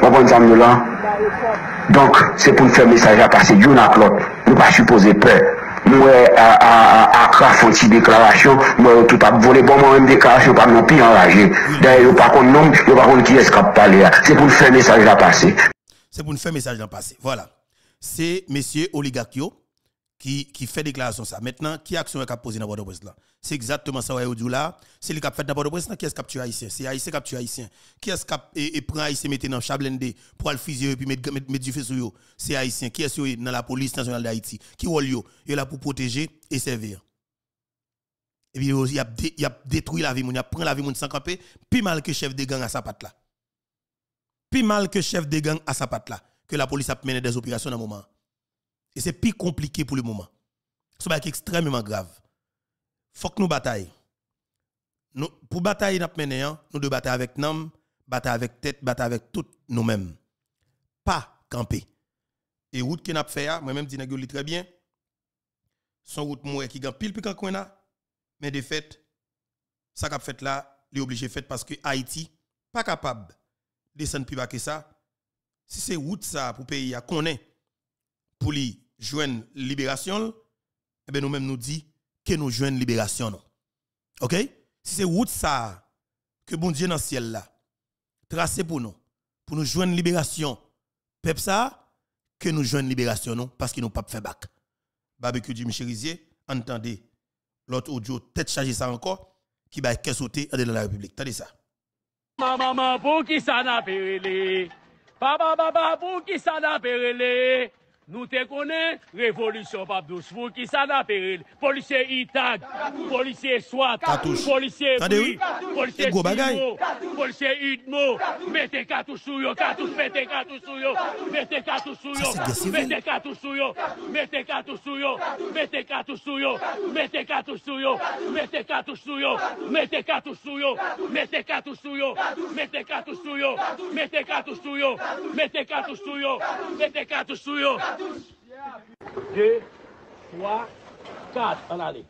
Vous comprenez ça, là? Donc, c'est pour nous faire message à passer d'une à l'autre. Nous pas supposer peur. Nous, euh, à Accra, font une déclaration, nous, euh, tout à voler, bon, moi, même déclaration, pas non plus enragé. D'ailleurs, par contre, non, il pas contre qui est-ce parler. Hein. C'est pour nous faire message à passer. C'est pour nous faire message à passer. Voilà. C'est messieurs oligarchio qui, fait déclaration ça. Maintenant, qui action est posée dans Port-au-Prince là? C'est exactement ça ouais dit là, c'est le cap fait dans Port-au-Prince là qui est capturé haïtien, c'est haïtien capturé haïtien. Qui est cap et, et prend haïtien mettre dans Chablende pour le fusiller et puis mettre met, du feu sur c'est haïtien. Qui est dans la police nationale d'Haïti? Qui est là pour protéger et servir. Et puis il a a détruit la vie mon, il a pris la vie mon sans camper, plus mal que chef de gang à sa patte là. Plus mal que chef de gang à sa patte là que la police a mené des opérations dans le moment. Et c'est plus compliqué pour le moment. C'est extrêmement grave. Faut que nous bataillons. Nous, pour batailler, nous hein, devons batailler avec nous, batailler avec tête, batailler avec tout nous-mêmes. Pas camper. Et route que nous fait, moi-même, dis très bien. Son route moi qui gagne pile mais de fait, ça qu'a fait là, il est obligé de faire parce que Haïti pas capable de descendre plus bas que ça. Si c'est route ça pour pays à connaît pour lui joindre libération, eh nous-mêmes nous dit que nous joignons libération. OK? Si c'est route ça que bon Dieu dans le ciel là tracé pour nous pour nous joindre libération peuple ça que nous joignons libération non parce que nous pas fait bac. Barbecue du entendez l'autre audio tête chargée ça encore qui va être sauter dans la République. Attendez ça. Maman, pour qui ça n'a Papa, papa, pour qui ça n'a Nou te konen, revolisyon pap dous foun ki sa na peril. Polisye Itag, polisye Swat, polisye Bui, polisye Simo, polisye Idmo, mette katou sou yo, katous mette katou sou yo, mette katou sou yo, mette katou sou yo, mette katou sou yo, mette katou sou yo, mette katou sou yo, mette katou sou yo, mette katou sou yo, mette katou sou yo, mette katou sou yo, mette katou sou yo, mette katou sou yo, mette katou sou yo. Deux, trois, quatre, en allez.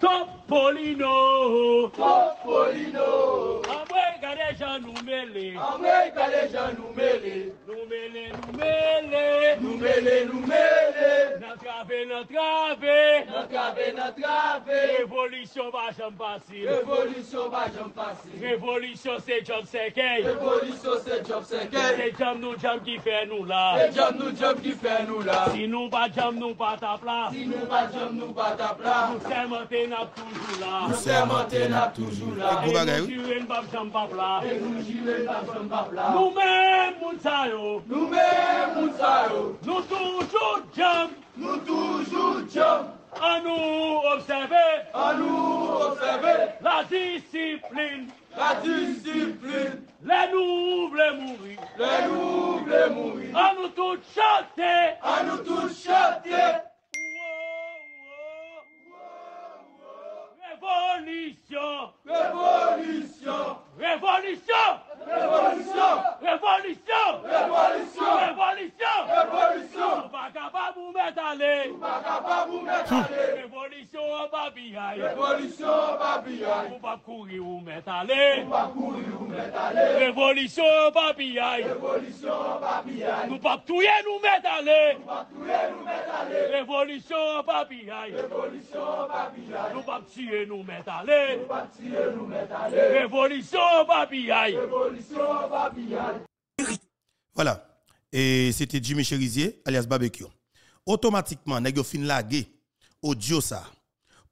Topolino. Topolino. Amwe gade jan nou mele. Amwe gade jan nou mele. Nou mele nou mele. Nou mele nou mele. Nan trave nan trave. Nan trave nan trave. Revolisyon ba jan pasi Revolisyon ba jan pasi Revolisyon se jom sekey. Revolisyon se jom sekey. Se jom nou jom ki fe nou la. Se jom nou jom ki fe nou la. Si nou ba jom nou pa tapla Si nou ba jom nou pa tapla Nou semente nou nap toujou la. Nou semente nap toujou la. Bagay Nou ou? jure n'bap jam pa pla. E nou jile nap jam pa pla. Nou men moun sa yo. Nou men moun sa yo. Nou toujou jam. Nou toujou jam. An nou observe. An nou observe. La disipline. La disipline. Le nou vle mouri. Le nou vle mouri. An nou tout chante. An nou tout chante. Révolution. Révolution. Révolution. Révolution. Révolution. Révolution. Révolution. Révolution voilà. Et c'était Jimmy Chérisier alias Barbecue. Automatiquement, nèg yo fin lagué. Audio ça.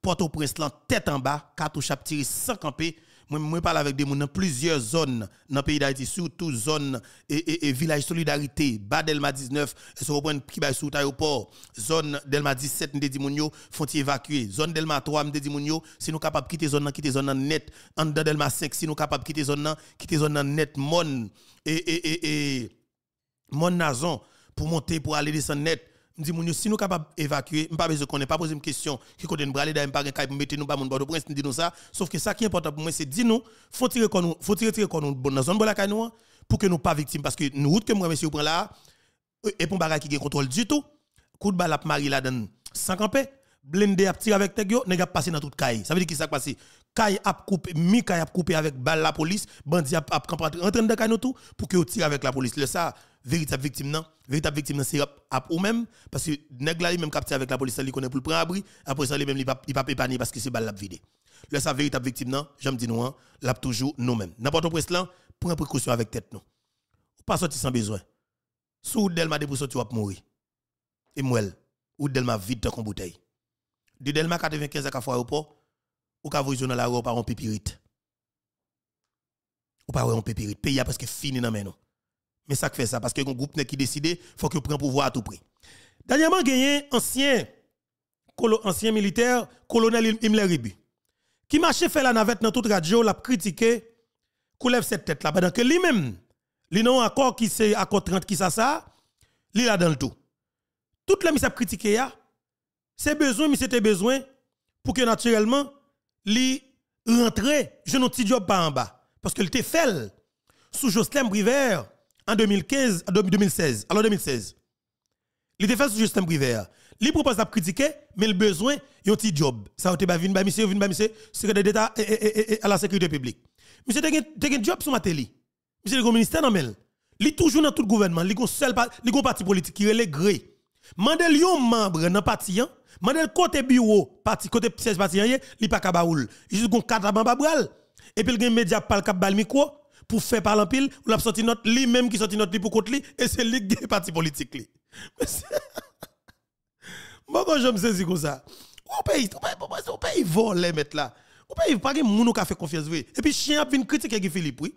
Port-au-Prince lan tête en bas, cartouche a tiré sans camper, Moi, moi parle avec des gens dans plusieurs zones dans pays d'Haïti, surtout zone et, et, village solidarité, bas Delma 19, se reprendre qui ba sous aéroport, zone Delma 17, nous dit moun font évacuer, zone Delma 3, nous dit moun si nous capable quitter zone quitter zone net, en Delma 5, si nous capable quitter zone quitter zone net. Mon et et et, et mon nazon pour monter pour aller descendre net dis mon si nous capable évacuer pas besoin qu'on pas poser une question qui côté nous braler dans pas pour mettre nous pas mon bord prince dit nous ça sauf que ça qui est important pour moi c'est dire nous faut tirer qu'on nous faut tirer tirer qu'on nous dans zone la nous pour que nous pas victimes parce que nous route que moi monsieur prend là et pour bagage qui contrôle du tout. Coup de balle à Marie là dans sans camper blindé a tiré avec teg yo nèg a passé dans toute caille. Ça veut dire qui ça passé? Caille a coupé mi caille a coupé avec balle la police bandi a a rentrer dans caille tout pour que tire avec la police. Le ça véritable victime non véritable victime c'est ou même parce que nèg là même capté avec la police il connaît pour le prendre abri après ça lui même il pas il pas épargner parce que c'est balle la vidé. Le ça véritable victime non j'aime dire nous hein, l'a toujours nous mêmes n'importe où là prends précaution avec tête nous pas sortir sans besoin. Sous Delma de pour sortir va mourir. Et moi ou Delma vide dans bouteille de Delma 95 à Kafou aéroport ou ka voyez dans la rue par un pépirite ou pas un pépirite pays a presque fini dans nous mais ça fait ça parce que un groupe qui décide faut que prenne pouvoir à tout prix. Dernièrement gagné ancien ancien militaire colonel Imler qui marchait fait la navette dans toute radio l'a critiqué lève cette tête là pendant que lui-même lui non accord qui c'est accord 30 qui ça ça lui là dans le tout. Toute la mise à critiquer c'est besoin mais c'était besoin pour que naturellement lui rentre je n'ai petit job pas en bas parce qu'il était fait sous Jocelyn Briver en 2015, 2016. Alors 2016. Il était fait sur Justin Briver. Il propose de critiquer, mais le besoin, il y a un petit job. Ça a été venu par monsieur, venu par monsieur, secrétaire d'État à la sécurité publique. Monsieur, tu as un job sur ma télé. Monsieur, le ministère non Il est toujours dans tout le gouvernement. Il est seul un parti politique qui est le gré. Mandel yon membre dans le parti, mandel côté bureau, parti, côté siège parti, il n'est pas kabaoul. Il juste un cadre à Et puis il y a un média pas le cap micro pour faire parler en pile, ou l'a sorti notre lui même qui sorti notre li pour contre lui et c'est lui qui est parti politique li. Moi quand je me saisis comme ça, on paye, on paye voler mettre là. On paye pas que moun qui fait confiance oui. Et puis chien a vinn critiquer Guy Philippe oui.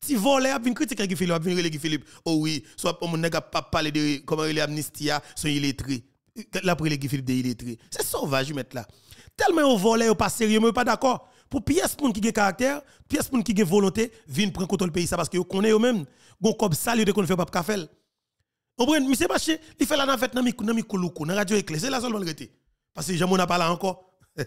Si voler a vinn critiquer Guy Philippe, a vinn Guy Philippe. Oh oui, soit mon nèg pas parler de comment il amnistia, son illettré. Là pour les Guy Philippe de illettré. C'est sauvage mettre là. Tellement on volait, on pas sérieux, mais pas d'accord pour pièce pour qui a caractère, pièce pour qui a volonté, viennent prendre contrôle pays ça parce que vous connaissez eux-mêmes, gon comme ça de qu'on fait pas café. On prend monsieur marché, il fait la navette dans mi dans mi kouloukou, dans radio éclair, c'est la seule. Parce que j'aime on pas là encore.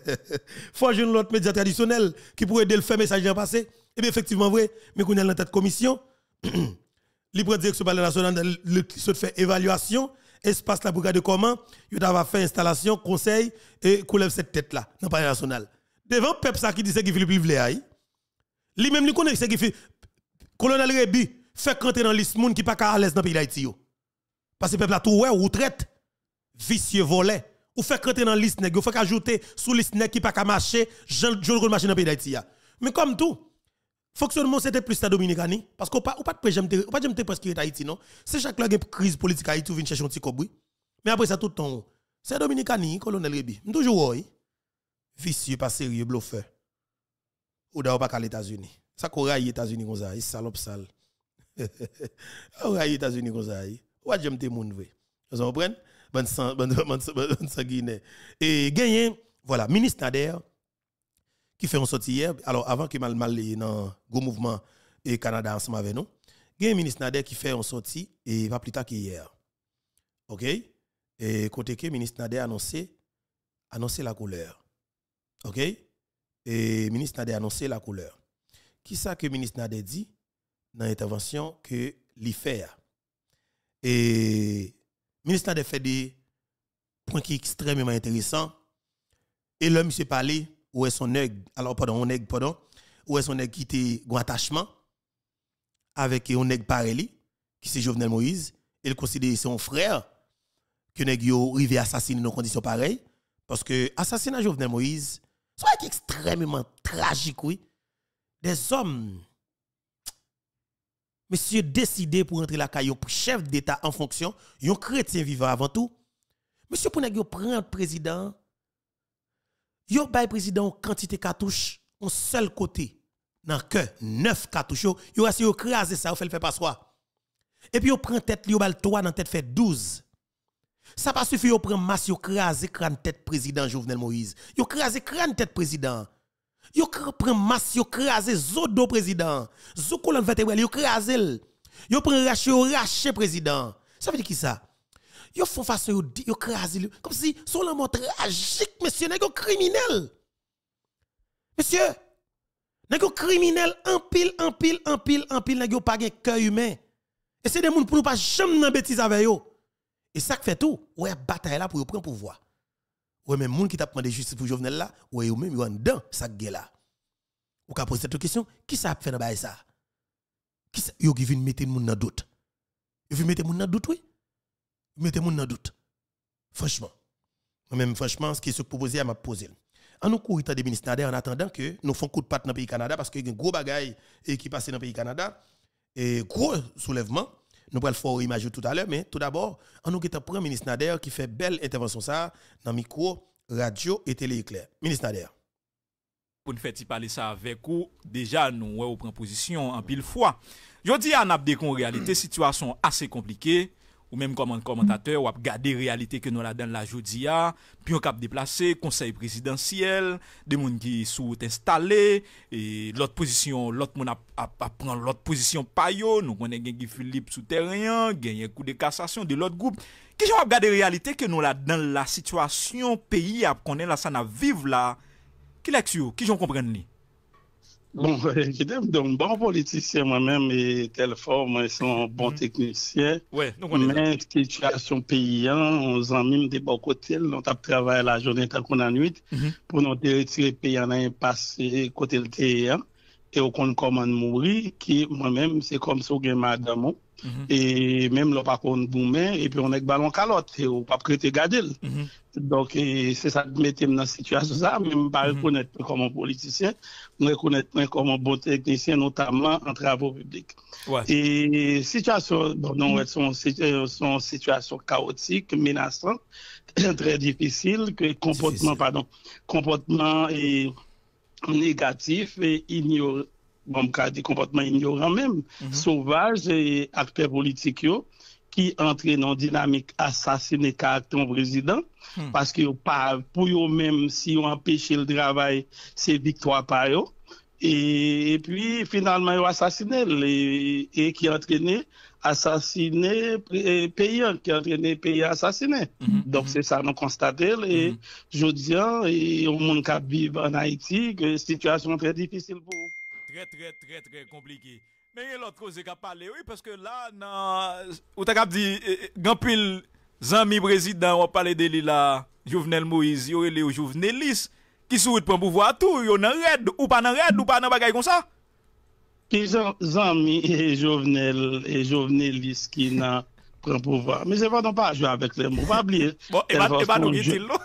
Faut l'autre média traditionnel qui pourrait aider le faire message en passé. Et bien effectivement vrai, mais qu'on a dans tête commission, libre direction palais national le se fait évaluation. Espace la brigade de comment. Il va faire installation conseil et cette tête là dans le palais national devant peuple ça qui dit c'est qui Philippe Livlé lui même lui connaît c'est qui colonel Rebi fait rentrer dans liste monde qui pas à l'aise dans pays d'Haïti parce que peuple là tout ouais ou traite. Vicieux volé ou fait rentrer dans liste nèg ou fait ajouter sous liste nèg qui pas qu'à marcher je le marcher dans pays d'Haïti mais comme tout fonctionnement c'était plus la Dominicani parce qu'on pas ou pas de pas j'aime presque Haïti non? C'est chaque fois une crise politique Haïti ou vient chercher un petit cobri mais après ça tout le temps c'est Dominicani colonel Rebi toujours oui vicieux, pas sérieux, bluffeur. Ou d'ailleurs pas qu'à les États-Unis. Ça les États-Unis comme ça, salope sale. Les États-Unis comme ça. Ou j'aime tes moun. Vous comprenez? Bon sang, bon bon sanguine. Et gagné, voilà, ministre Nader qui fait un sortie hier, alors avant que mal mal dans le mouvement et Canada ensemble avec nous, un ministre Nader qui fait un sortie et pas plus tard qu'hier. OK? Et côté que ministre Nader a annoncé la couleur. OK? Et le ministre a annoncé la couleur. Qui ça que le ministre Nader dit dans l'intervention que l'IFEA Et le ministre Nader fait des points qui sont extrêmement intéressants. Et l'homme s'est parlé, où est son aigle, alors pardon, on pardon, où est son aigle qui était un attachement avec un aigle pareil, qui c'est Jovenel Moïse. Il considère son frère que nèg yo rivé assassiner dans conditions pareilles parce que assassinat Jovenel Moïse c'est extrêmement tragique, oui. Des hommes, monsieur, décidé pour entrer la caillou, chef d'État en fonction, un chrétien vivant avant tout. Monsieur, pour prendre le président, yo bay président quantité cartouche, un seul côté. dans que neuf cartouches, yo assez yo craser ça, yo fait le fait passoir. Et puis yo prend tête yo bal 3 dans tête fait 12. Ça pas suffit yo prend masse yo craser crâne tête président Jovenel Moïse. Yo craser crâne tête président. Yo prend masse yo craser zodo président. Zo colonne vertébrale yo craser. Yo prend rache yo rache président. Ça veut dire qui ça? Yo font façon yo craser comme si son la tragique monsieur nèg criminel? Monsieur nèg criminel? En pile en pile en pile en pile nèg pas gen cœur humain. Et c'est des gens pour nous pas jamais bêtise avec eux. Et ça fait tout. Ouais, bataille là pour prendre pouvoir. Ouais, mais moun qui t'a demandé justice pour Jovenel là, ouais, ou même yo en dedans ça gueule là. Ou ka poser cette question, qui ça fait dans ça? Qui ça? Yo qui vient mettre moun dans doute Yo vient mettre moun dans doute oui Mettez moun dans doute. Franchement. Même franchement, ce qui se proposé à m'a posé. En nous courant des ministres en attendant que nous faisons coup de patte dans le pays Canada parce qu'il y a un gros bagaille qui passe dans le pays Canada et gros soulèvement. Nous le faire image tout à l'heure, mais tout d'abord, on nous avons un ministre Nader qui fait belle intervention ça dans micro, radio et télé éclair. Ministre Nader. Pour nous faire parler ça avec vous, déjà nous pris position en pile fois. Je dis à Nabdé qu'en réalité, situation assez compliquée ou même comme commentateur, ou à regarder réalité que nous la donne la journée, puis on cap déplacer, conseil présidentiel, des gens qui sont installés, et l'autre position, l'autre monde a, prendre l'autre position pas yo, nous on est Philippe souterrain, gagné coup de cassation de l'autre groupe. Qui j'en regarder réalité que nous la donne la situation pays à connaître la ça na vivre là. Qui l'a qui j'en comprenne ni? Bon, évidemment, donc bon politicien moi-même et tel forme, son bon mm -hmm. technicien, ouais, mais situation paysan, on s'en mime des bons côtés, on tape travail la journée tant qu'on en nuit, mm -hmm. pour nous retirer paysan à un passé côté le terrain, et on compte comment mourir, qui moi-même, c'est comme ça que j'ai Mhm. Et même le par contre boumé, et puis on est ballon calotte, et on pas prêter garder. Mhm. Donc, c'est ça qui met dans la situation, ça, même pas mhm. reconnaître comme un politicien, reconnaître comme un bon technicien, notamment en travaux publics. Ouais. Et situation, bon, non, sont, sont situation chaotique, menaçante, très difficile, que comportement, pardon, comportement et négatif et ignorant bon, des comportements ignorants même, mhm. sauvages et acteurs politiques qui entrent dans une dynamique assassinée caractère président, hmm. parce que pour eux-mêmes, si on empêche le travail, c'est victoire par eux. Et, puis, finalement, ils ont assassiné et, qui ont entraîné assassiner paysan, qui ont entraîné pays assassiné. Mhm. Donc, mhm. c'est ça, nous constatons. Et je dis, et au monde qui vit en Haïti, que situation très difficile pour eux tre tre tre tre komplike. Men gen lot koze kap pale, oui, paske la nan, ou ta kap di, gampil zanmi prezident wap pale de li la, Jovenel Moïse, yo ele ou Jovenelis, ki sou it pren pouvo atou, yo nan red, ou pa nan red, ou pa nan bagay kon sa? Ki zanmi e Jovenel, e Jovenelis ki nan... pren pouvoir. Me se va don pa jwe avèk lè mou, pa bliye. Bon, e ba nou gitil nou.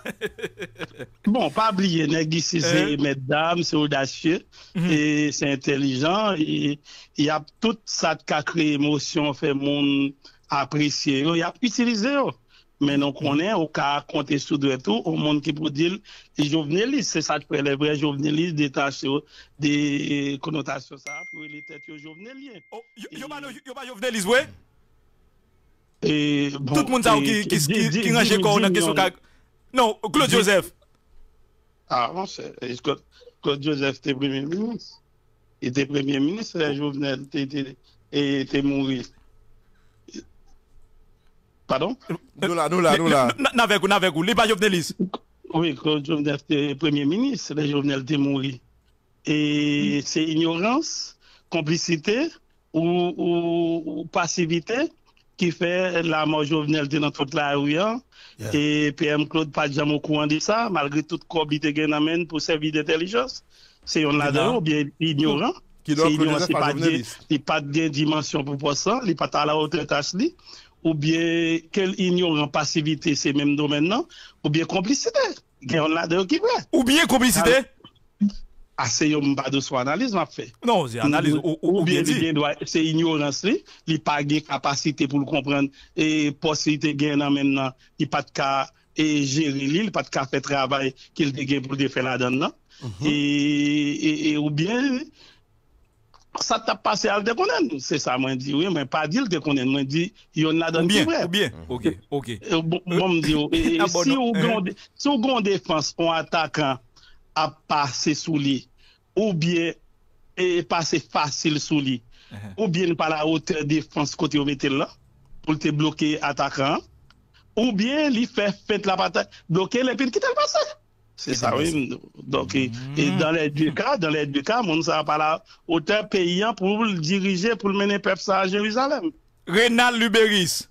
Bon, pa bliye, nèk di se se mèdame, se odasye, se intelijan, y ap tout sa ka kre emosyon fè moun apresye yo, y ap utilize yo. Men nou konen, ou ka konte sou dwe tou, ou moun ki pou dil jovnelis, se sa pre le vre jovnelis detache yo, de konotasyon sa, pou li tet yo jovnelien. Yo ba jovnelis we? E, bon, Tout moun sa ou e, ki range kon nan kesyon kak. Non, Claude Joseph. Ah, bon, Claude Joseph te premier ministre. Il te premier ministre, la Jovenel te mouri. Pardon? Euh, nou la, nou la, nou la. Navek ou, navek ou, li pa Jovenelis. Oui, Claude Jovenel te premier ministre, la Jovenel te mouri. Et c'est ignorance, complicité ou passivité. Qui fait la mort Jovenel dans toute la rue. Hein. Et PM Claude pas jamais au courant de ça, malgré toute corbite qu'il amène pour servir d'intelligence. C'est un là ou bien ignorant. Qui doit c'est pas il pas de dimension pour ça, il pas à la hauteur tâche ou bien quelle ignorant passivité c'est même domaine non, ou bien complicité. qui Ou bien complicité. ase yo mba de sou analize map fe. Non, se analize ou, ou, ou bien di. Ou bien di gen do se ignorans li, li pa gen kapasite pou l komprende, e posite gen nan men nan, li pat ka e jere li, li pat ka fe travay ki l de gen pou de fe la dan nan. Mm -hmm. e, e, e ou bien, sa tap pase al de konen. Se sa mwen di, oui, mwen pa di l de konen, mwen di, yon la dan pou vre. Ou bien, ou bien, ok, ok. E, e, ah, bon mdi yo, non. eh. si ou gon defans, ou atakan, ap pase sou li, ou bien e pase fasil sou li, uh -huh. ou bien pa la ote defans kote ou metel la, pou te bloke atakran, ou bien li fe fete la patak, bloke le pin ki tel pase. Se sa wè, donc, et, et mm-hmm. dans les deux cas, dans les deux cas, moun sa pa la ote payant pou l'dirije, pou l'mene pep sa a Jérusalem. Renal Luberis.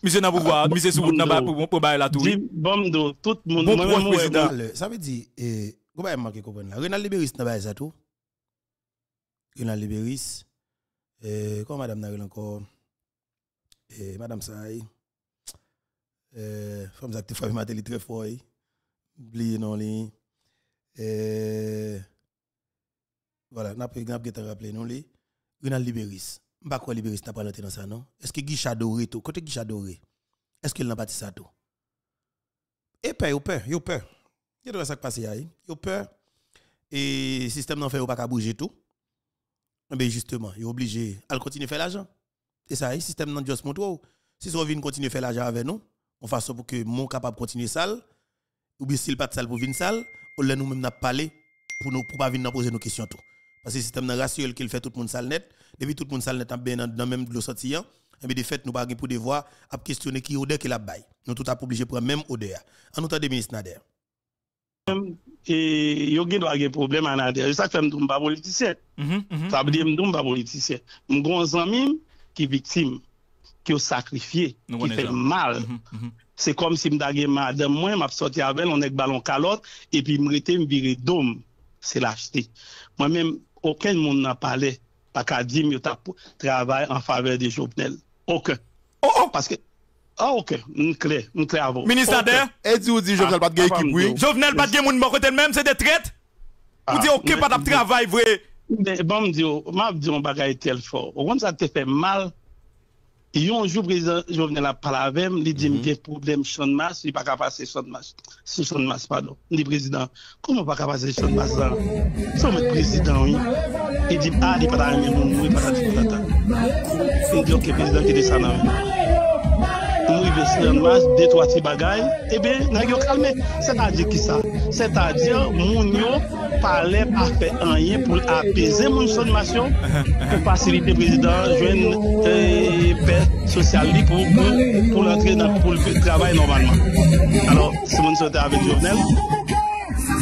Mise nan pou gwa, mise sou nan pou baye la tou. Di bomdo, tout moun mwen mwen mwen. Sa ve di, e... Eh, vous manqué comprendre là. Renal Libéris n'a pas ça tout. Renal Libéris, eh, comment madame n'a encore, eh, madame Saï, eh, femme active femme matéli très fort, eh. oublié non li, eh, voilà, n'a pas n'a pas rappelé non li, Renal Libéris, m'pas quoi Libéris n'a pas rentré dans ça non? Est-ce que Guicha Doré tout, côté Guicha Doré, est-ce qu'il n'a pas dit ça tout? Et peur, yo peur, yo peur. Y a ça qui passe là, yo peur. Et le système n'en fait pas qu'à bouger tout. Mais justement, il est obligé à continuer à faire l'argent. Et ça, le système n'a juste montré. oh, Si ça vient continuer à faire l'argent avec nous, on ça pour que mon capable continuer sale, ou bien s'il pas de salle pour venir sale, on l'a nous même n'a parlé pour pour pas venir poser nos questions tout. Parce que le système n'a rassuré qu'il fait tout le monde sale net. Depuis tout le monde sale net a bien dans même l'eau sortir. Bien de fait nous pas pour devoir à questionner qui odeur qui la bail. Nous tout a obligé pour même odeur. En nous temps de ministre Nader. E, yo gen do a gen problem an adè. Sa fèm doun ba politisyen. Mhm, mhm. Sa bè di mdoun ba politisyen. Mgon zanmim ki viktim, ki yo sakrifye, ki fè mal. Mhm, se kom si mda gen madèm mwen, map soti avèl, onek balon kalot, epi mrete mvire dom. Se lachete. Mwen mèm, okèn moun nan pale, pa ka di m yo tap travay an faveur de Jovenel. Okèn. Oh, oh. Paske... ah, ok, m'clair, m'clair avant. Ministre. Adair, Et dit ou dit Jovenel pas de Ah, équipe, oui. ah, Jovenel pas de gen moun bon côté même, c'est des traites? Ou Ah, dit OK, pas de travail vrai. Bon, me dit, m'a dit un bagay tel fort. Au moins, ça te fait mal. Jour, président Jovenel a parlé avec moi, il dit, Mhm. il y a un problème champ de masse, il n'est pas capable de passer champ de masse. C'est champ de masse, pardon. Il dit, président, comment pas capable de passer champ de masse là? C'est le président, oui. Il dit, ah, il n'est pas dans le même il n'est pas dans le même Il dit, ok, président, qui descend dans investi an mas, detwa ti bagay, ebe, eh nan yo kalme. Se ta di ki sa? Se ta di moun yo pale a fe anye pou apese moun sonmasyon pou pasilite prezident jwen e, euh, pe sosyal li pou pou, pou l'entre nan pou l'trabay normalman. Alors, se moun sote ave Jovenel,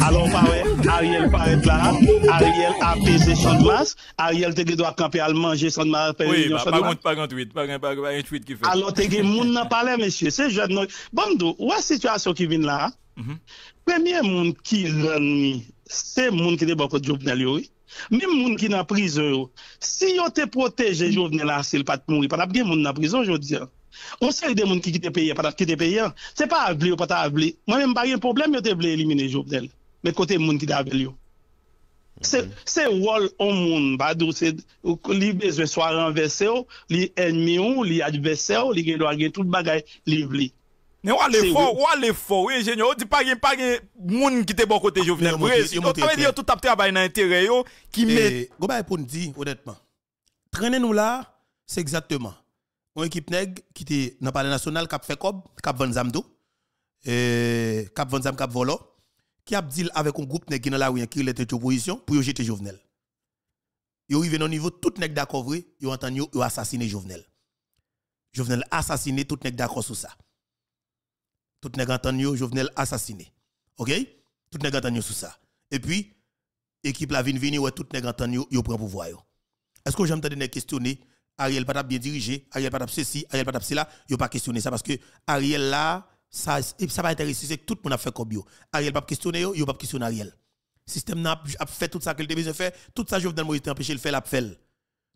Alon pawe, Ariel paret la, Ariel apese son mas, Ariel tege do a kampe al manje son mas. Oui, pa kont, pa kont wit, pa kont wit ki fe. Alon tege moun nan pale, mesye, se jwad nou. Bamdou, wè situasyon ki vin la, mhm. premye moun ki ren ni, se moun ki de bako Jovenel yo, mè moun ki nan prizon yo, si yo te proteje Jovenel la, se l pat moun, pat ap gen moun nan prizon, jwad diyan. On se y de moun ki ki te peye, pat ap ki te peye, se pa avle ou pat avle, mwen mwen bagye problem yo te vle elimine Jovenel. Mais côté moun qui t'avle yo. C'est c'est rôle au monde, badou c'est li besoin soit renversé ou, li ennemi ou, li adversaire li gen doit gen tout bagay li vli. Mais ou aller C'est fort, ou aller fort, oui, ingénieur. On dit pas gen pas gen moun qui te bon côté Jovenel. Vrai, monté- yo on veut dire tout a travail dans intérêt yo qui met Et go bay pour nous dire honnêtement. Traîner nous là, c'est exactement une équipe nèg qui était dans le palais national qui a fait cob, qui a vendu zamdo, qui a vendu zam, qui a volo, qui a deal avec un groupe qui dans la rue qui était opposition pour jeter Jovenel. Yo arrivé au niveau tout nèg d'accord vrai, yo entendu yo, assassiné Jovenel. Jovenel assassiné tout nèg d'accord sur ça. Tout nèg entendu Jovenel assassiné. OK? Tout nèg entendu sur ça. Et puis équipe la vin vini ouais tout nèg entendu yo, prend pouvoir. Est-ce que j'aime entendre questionner? Ariel pas bien dirigé, Ariel pas ceci, Ariel pas cela, yo pas questionner ça parce que Ariel là ça ça va intéresser c'est que tout le monde a fait comme yo. Ariel pas questionner yo, yo pas questionner Ariel. Système n'a a fait tout ça qu'il a besoin de faire, tout ça Jovenel Moïse empêché de faire la fait.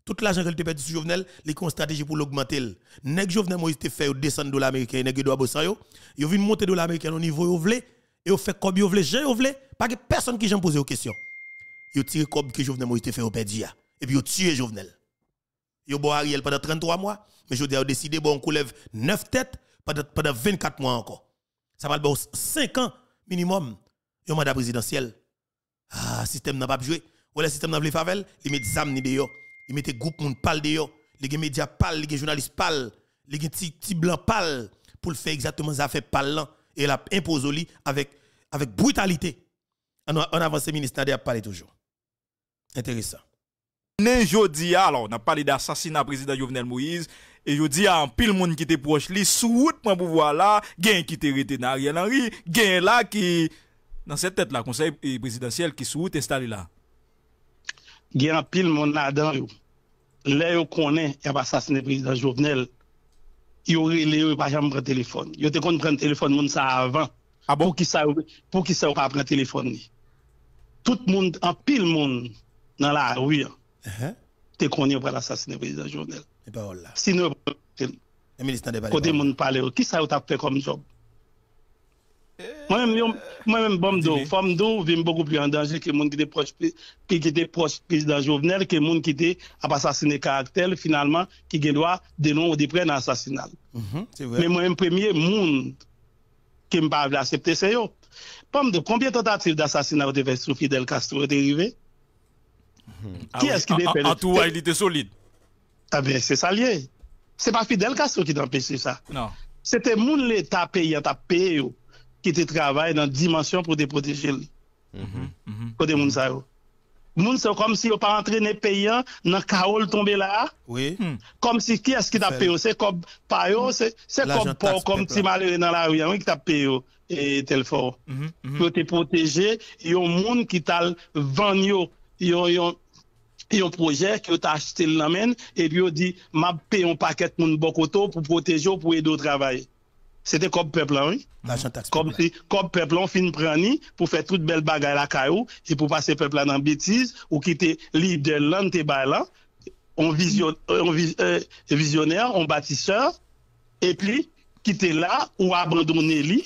Tout l'argent qu'il t'a perdu sur Jovenel, les une stratégie pour l'augmenter. Nèg Jovenel Moïse te fait descendre dollar américain, nèg doit bosser yo, yo vinn monter dollar américain au niveau yo vle et yo fait comme yo vle, j'ai yo vle, pas que personne qui j'aime poser aux questions. Yo tire comme que Jovenel Moïse te fait au perdu et puis yo tué Jovenel. Yo bon Ariel pendant 33 mois, mais je a décidé bon on lève 9 têtes pendant, pendant 24 mois encore. Ça va le bon 5 ans minimum. Yo mandat présidentiel. Ah, système n'a pas joué. Ou le système n'a pas favel, il met zam ni dehors. il mettait groupe moun parle de yo, les médias parlent, les journalistes parlent, les petits blancs parlent pour le faire exactement ça fait parler et la impose au lit avec avec brutalité. On, avance ministre a parlé toujours. Intéressant. Ne jodi alors, on a parlé d'assassinat président Jovenel Moïse E yo di an pil moun ki te proche li sou wout mwen pou vwa la, gen ki te rete nan Ariel Henry, gen la ki nan se tet la konsey presidansyel ki sou wout estali la. Gen an pil moun nan adan yo. Le yo konen yap asasine presidans Jovenel, yo re le yo pa jam pren telefon. Yo te kon pren telefon moun sa avan ah bon? pou ki sa yo pa pren telefon ni. Tout moun, an pil moun nan la ouya, uh -huh. te konen yo pren asasine presidans Jovenel. E pa ol la. Sinon, kote moun pale yo, ki sa yo tap fe kom job? Mwen mwen bom do, fom do, vim boku pli an danje ke moun ki te proche plis dan jovenel, ke moun ki te ap asasine karakter, finalman, ki gen doa denon ou depre nan asasinal. Men mwen mwen premye, moun ki mpa avle asepte se yo. Pom do, konbyen tentative d'asasinal ou te fe sou Fidel Castro te rive? Ki eski de pe? An tou a ilite solide? Ebe, se salye. Se pa Fidel Castro ki nan peche sa. Non. Se te moun le ta peye, ta peye yo, ki te travaye nan dimensyon pou te proteje li. Mm -hmm, mm -hmm. Kote moun sa yo. Moun se kom si yo pa entrene peyen nan kaol tombe la. Oui. Hmm. Kom si ki eski ta peyo. Se kom payo, se, se kom po, kom ti malere nan la riyan. Ou ki ta peyo e tel for. Mm -hmm, mm -hmm. Yo te proteje, yo moun ki tal vanyo. Yo, yo, yon proje ki yo ta achite l namen e bi yo di map pe yon paket moun bokoto pou protejo pou edo travay. Sete kop peplan, oui? Kop peplan fin prani pou fe tout bel bagay la kayou e pou pase peplan nan betiz ou ki te li de lan te bay lan on vizyoner, on euh, batiseur e pi ki te la ou abandone li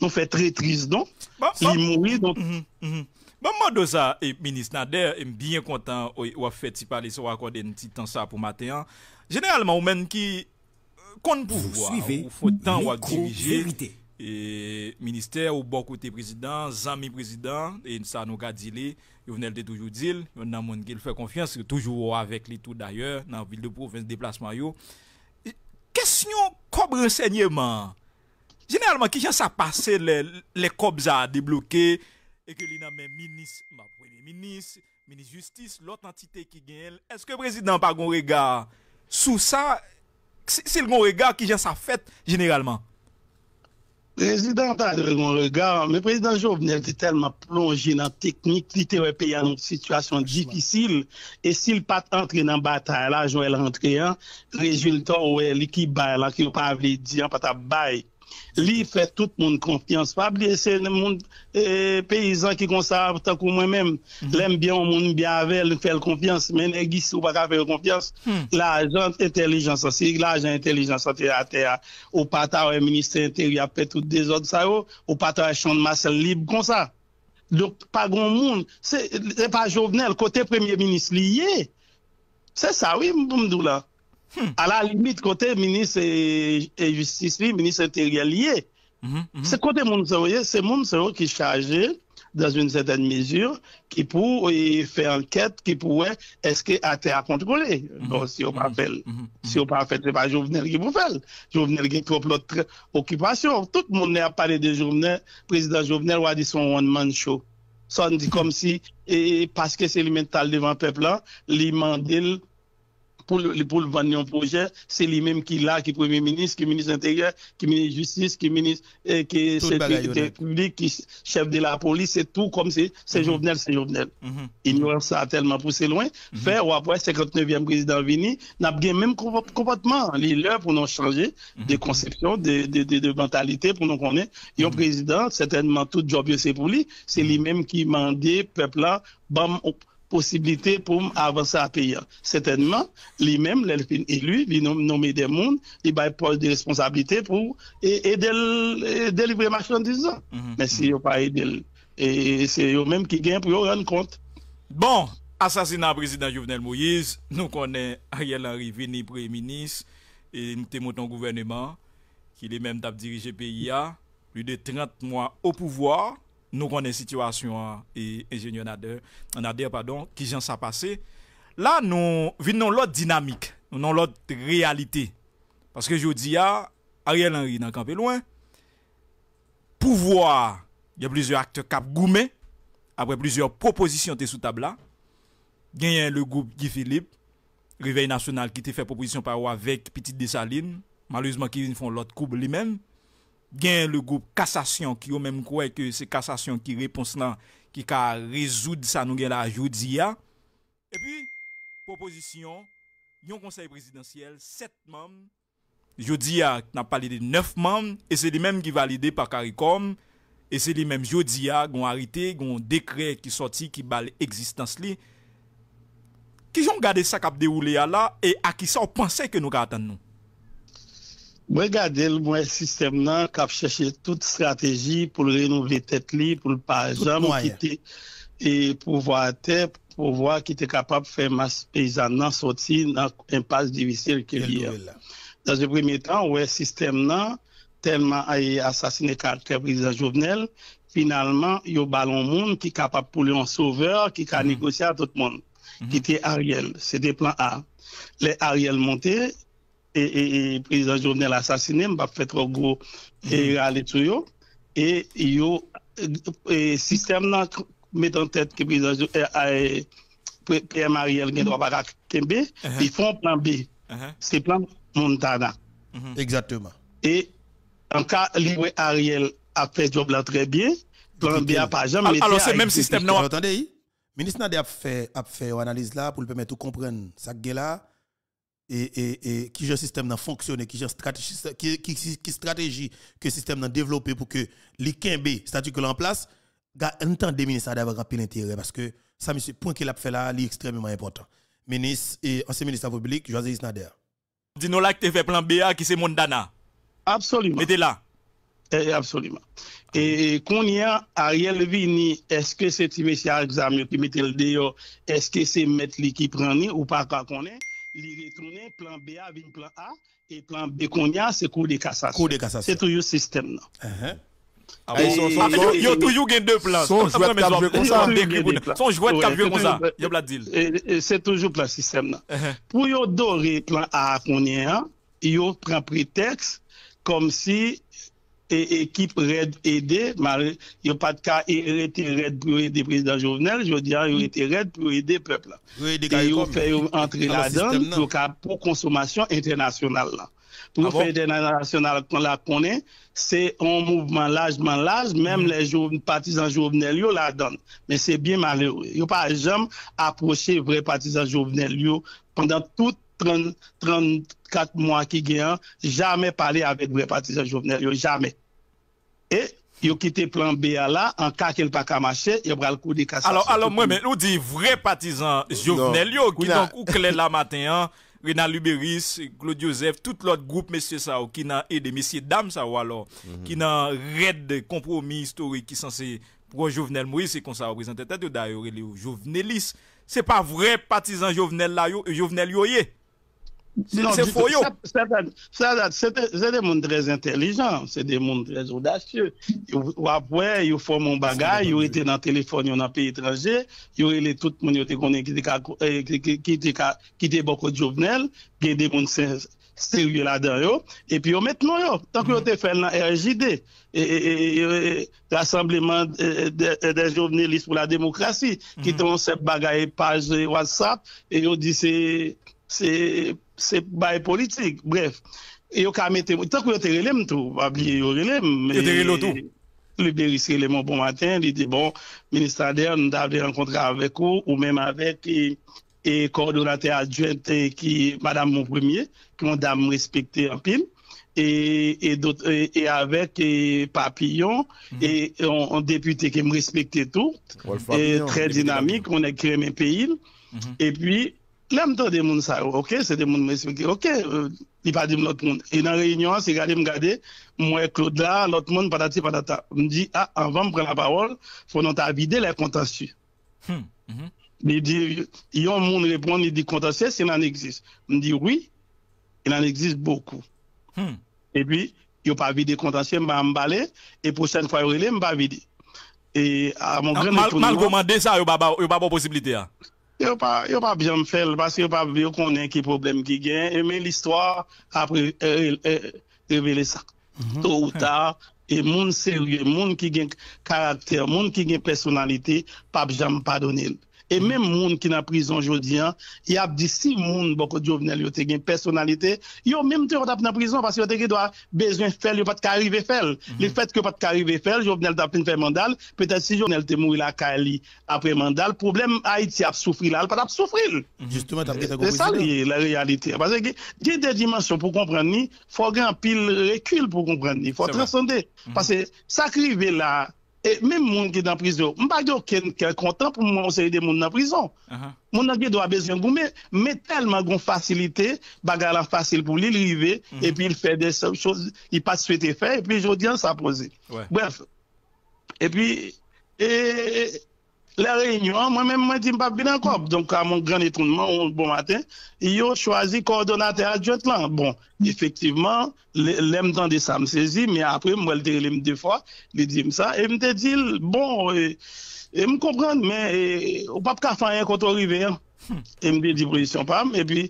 nou fe tre tris don bon, li mouri, donc mhm, mhm, mhm. Bon mwodo sa, e, Minis Nader, e, m biyen kontan e, wap fet si pale so akorde n ti tan sa pou maten an. Generalman ou men ki euh, kon pou vwa, ou fotan wap dirije, e, minister ou bon kote prezident, zami prezident, e sa nou ka dile, yo venel de toujou dil, yo nan moun ki l fè konfians, yo toujou wap avèk li tout d'ayor, nan vil de province deplasman yo. E, Kèsyon kob rensegnèman, generalman ki jan sa pase le, le kob za deblouke, E ke li nan men minis, ma premye minis, minis justis, lot entite ki gen el. Eske prezident pa gon rega sou sa, se l gon rega ki jan sa fet generalman? Prezident ta gon rega, me prezident Jovenel ti telman plonje nan teknik, li te wepe ya nou situasyon difisil, e sil pat entre nan batay la, joun el rentre an, rezultat ou el li ki bay la, ki ou pa avle di an, pat ap bay. li fè tout moun konfians. Pabli, se moun eh, peyizan ki konsav takou mwen men, mm -hmm. lem byon moun byavel fèl konfians, men e gis ou baka fèl konfians, mm. la jant entelijansan, si la jant entelijansan te a te a, ou pata ou e minister interi apè tout de zot sa yo, ou pata ou e chan masel libe konsa. Dok, pa goun moun, se pa jovenel, kote premier ministre liye, se sa wè oui, mboumdou la. Hmm. A la limit kote minis e, e justice li, minis interior liye. Mm -hmm, mm -hmm. Se kote moun se voye, se moun se voye ki chaje dans une certaine mesure ki pou fè anket, ki pou wè eske ate a kontrole. Bon, si yo pa fèl, si yo pa fèl, se pa jovenel ki pou fèl. Jovenel ki trop lot okupasyon. Tout moun ne ap pale de jovenel, prezident jovenel wadi son one man show. Son di kom si, e paske se li mental devan pepla, li mandil pour le, pour le vendre un projet, c'est lui-même qui l'a, qui est Premier ministre, qui est ministre intérieur, qui est ministre justice, qui est ministre, euh, qui est sécurité publique, qui est chef de la police, c'est tout comme c'est, c'est mm -hmm. Jovenel, c'est Jovenel. Mm -hmm. Ignorance ça a tellement poussé loin. Mm -hmm. Faire, ou après, 59e président vini, n'a pas même comportement. L'heure pour nous changer mhm. de conception, de, de, de, de, mentalité pour nous connaître. Et un mhm. président, certainement, tout job, c'est pour lui. C'est mhm. lui-même qui mandait, peuple là, bam, posibilite pou m avanse a peyi an. Setenman, li mem, lèl fin elu, li nomi de moun, li bay pos de responsabilite pou e delivre machandizan. Men mhm. si yo pa e del, se yo mem ki gen pou yo ren kont. Bon, asasina prezident Jovenel Moïse, nou konen Ariel Henry vini pre-minis, nou temoton gouvernement, ki li mem tap dirije peyi an, li de 30 mwa ou pouvoar, nou konen situasyon e enjenyon nader, nader pardon, ki jan sa pase. La nou vin nou lot dinamik, nou nou lot realite. Paske jodi ya, Ariel Henry nan kampe loin, pouvoar, gen plizye akte kap goumen, apre plizye proposisyon te sou tabla, genyen le goup Guy Philippe, Réveil National ki te fè proposisyon par wavek Petit Desaline, malouzman ki vin fon lot koub li men, gen le goup kassasyon ki yo menm kwe ke se kassasyon ki repons nan ki ka rezoud sa nou gen la jodi ya. E pi, proposisyon, yon konsey presidansyel, 7 mam, jodi ya nan palide 9 mam, e se li menm ki valide pa karikom, e se li menm jodi ya gon harite, gon dekre ki soti ki bal eksistans li, ki jon gade sa kap de oule ya la, e a ki sa ou panse ke nou ka atan nou. Mwen gade l mwen sistem nan kap chèche tout strategi pou l renouve tèt li, pou l pa jam kite e pouvoa tèp, pouvoa ki te kapap fè mas peyizan nan soti nan impas divisil ke li ya. Dan se premi tan, wè sistem nan, telman aye asasine karakter prezident jovenel, finalman yo balon moun ki kapap pou li an sauveur ki ka negosya tout moun. Ki te Ariel, se de plan A. Le Ariel monte, et, et, président Jovenel assassiné, m'a fait trop gros et aller tout et yo et système là met en tête que président Pierre Mariel ne doit pas Kembe, ils font plan B. Uh-huh. C'est plan Montana. Uh-huh. Exactement. Et en cas, libre Ariel a fait job là très bien. Plan B a pas jamais Alors, c'est le même système, non? Attendez, le ministre Nadé a fait, a fait une analyse là pour le permettre de comprendre ça là et, et, et qui le système n'a fonctionné, qui stratégie, qui, qui, qui, stratégie que le système n'a développé pour que les statut que en place, un temps des ministres d'avoir rappelé l'intérêt parce que ça, monsieur, point qu'il a fait là, est extrêmement important. Ministre et ancien ministre de la République, José Nader. Dis-nous là que tu fait plan BA qui c'est Mondana. Absolument. Mettez là. Eh, absolument. Et qu'on y a Ariel Vini, est-ce que c'est monsieur examen qui mettait le dehors, est-ce que c'est mettre qui prend ou pas qu'on est, il retourne plan BA vient plan A et plan B a c'est cours de cassation. Cours de cassation. C'est toujours système là. Uh-huh. Ah il y a toujours deux plans. Son jouet de ça. Son a dire. C'est toujours plan. Uh-huh. Yo plan A qu'on y a, yo prend prétexte comme si E ekip red ede, yo pat ka e, rete red pou ede prezident Jovenel, yo diyan ah, yo rete red pou ede pepl la. Yo fè yo entre la dan, yo ka pou konsomasyon internasyonal la. Pou fè internasyonal kon la konen, se yon mouvman lajman laj, menm le patizan Jovenel yo la dan. Men se bien malheure. Yo pa jom aproche vre patizan Jovenel yo pandan tout 30, 34 mois qui gagnent, jamais parlé avec les partisans Jovenel, jamais. Et ils ont quitté plan B là, en cas qu'il pas qu'à marcher, il y aura le coup de cassation. Alors, alors, moi, mais nous dit vrai partisans Jovenel, qui donc, ou la matin, hein, Renal Luberis, Claude Joseph, tout l'autre groupe, messieurs ça, qui n'a aidé, messieurs, dames ça, ou alors, mhm. qui n'a raid compromis historique qui censé pour Jovenel Moïse, c'est comme ça représenté d'ailleurs, les Jovenelis. C'est pas vrai partisan Jovenel là, Jovenel yoye. C'est foyot. C'est des moun très intelligents, c'est des moun très audacieux. Ou apwe, yo fò moun bagay, yo ete nan telefon yo nan peyi etranje, yo ele tout moun yo te konen ki te boko jovenel, gen de moun serye la dan yo, epi yo met nou yo. Tank yo te fèl nan RJD, rassembleman de jovenelis pou la demokrasi, ki ton sep bagay page WhatsApp, yo di se... se bay politik, bref. E yo ka mette, tak yo te relem tou, pabliye yo relem. Yo te relem tou? Le Beris relem bon matin, li di bon, ministrader, nou ta avde renkontre avek ou, ou menm avek e, e koordinate adjwente ki madame moun premier, ki moun dam respekte an pil. e, e avèk papillon, mhm. e an depute ke m respekte tout, e tre dinamik, an ek kreme peyil, mhm. e pi Lèm to de moun sa yo, ok, se de moun mwen espeke, ok, euh, li pa di m lot moun. E nan reynyon, se gade m gade, mwen Claude la, lot moun patati patata. M di, ah, anvan m pren la parol, fonon ta vide lè kontasyu. Li di, yon moun repon, li di kontasye, se nan egzis. M di, oui, nan egzis boku. E pi, yo pa vide kontasye, m ba m bale, e pochen fwa yo rele, m ba vide. E a mon ah, gren... Mal gomande sa, yo ba bo posibilite ya? Yo pa, yo pa byan fèl, paske yo pa byan konen ki problem ki gen, e men l'histoire apre e, e, revele sa. Mhm. To ou ta, e moun serye, moun ki gen karakter, moun ki gen personalite, pa byan padonel. E menm moun ki nan prizon jodi an, y ap di si moun bako Jovenel yo te gen personalite, yo menm te yo tap nan prizon pasi yo te gen do a bezwen fel, yo pat ka arrive fel. Mm -hmm. Le fet ke pat ka arrive fel, Jovenel tap pen fe mandal, petet si Jovenel te mouri la ka li apre mandal, problem Haiti ap soufri la, al pat ap soufri. Justement, tap gen ta kompozite. Se sa li la realite. Pase gen, gen de dimensyon pou kompren ni, fò gen pil rekul pou kompren ni, fò transcende. Pase sakrive la E mèm moun ki nan prizon, mba yo ken kontan pou moun se yede moun nan prizon. Uh -huh. Moun nan ki do a bezyen goume, mè telman goun fasilite, baga la fasil pou li rive, mm -hmm. epi il fè de sèm chòz, il pa souete fè, epi jodi an sa pose. Ouais. Bref, epi, e... La reynyon, mwen men mwen di mbap binan kop. Donk a moun gran etounman, ou bon maten, yo chwazi koordinate adjot lan. Bon, efektiveman, lem tan de sa msezi, men apre mwen te relem de fwa, li di msa, e mte dil, bon, e, e mkompran, men, e, ou pap ka fanyen kontor riveyan. Hmm. mbe di posisyon pam, e pi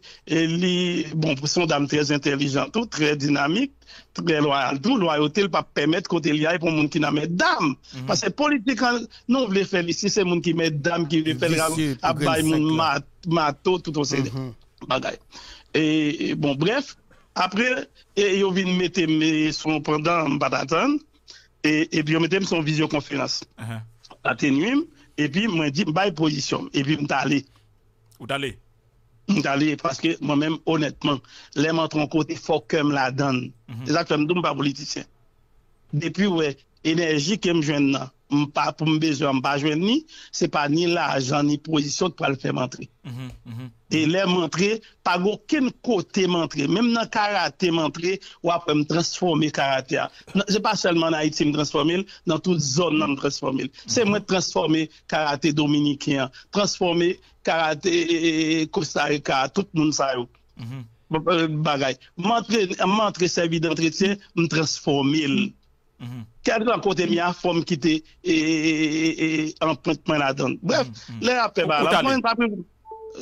li, bon, son dam trez intelijantou, trez dinamik, trez loyal tou, loyalte l pa pemet kote li ay pou moun ki nan met dam. Pase politik an, nou vle fel isi, se moun ki met dam, ki vle fel ap bay moun mato, tout an se de bagay. E bon, bref, apre, yo vin metem son pendant batatan, e pi yo metem son vizyokonferans. Atenuim, e pi mwen di, bay posisyon, e pi mta ale. Ou talè? Ou talè, paske mwen mèm, honètman, lèm an ton kote fòk kèm la dan. Se sa kèm doun pa politisyen. Depi wè, enerji kèm jwen nan, m pa pou m bezwen, m pa jwen ni, se pa ni la ajan, ni pozisyon pou al fèm antre. Mhm, mhm. E lèm antre, pa gò ken kote m antre, mèm nan karate m antre, wap m transforme karate non, a. Se pa selman na iti m transforme, nan tout zon nan m transforme. Se mwen mhm. transforme karate dominikyan, transforme karate, kostarika, tout moun sa yo. Mm -hmm. Bagay. Mantre servi d'entretien, m transformil. Mm -hmm. Kade lan kote mi a fom ki te e, e, e, anprentman la don. Bref, mm -hmm. le apè ba la.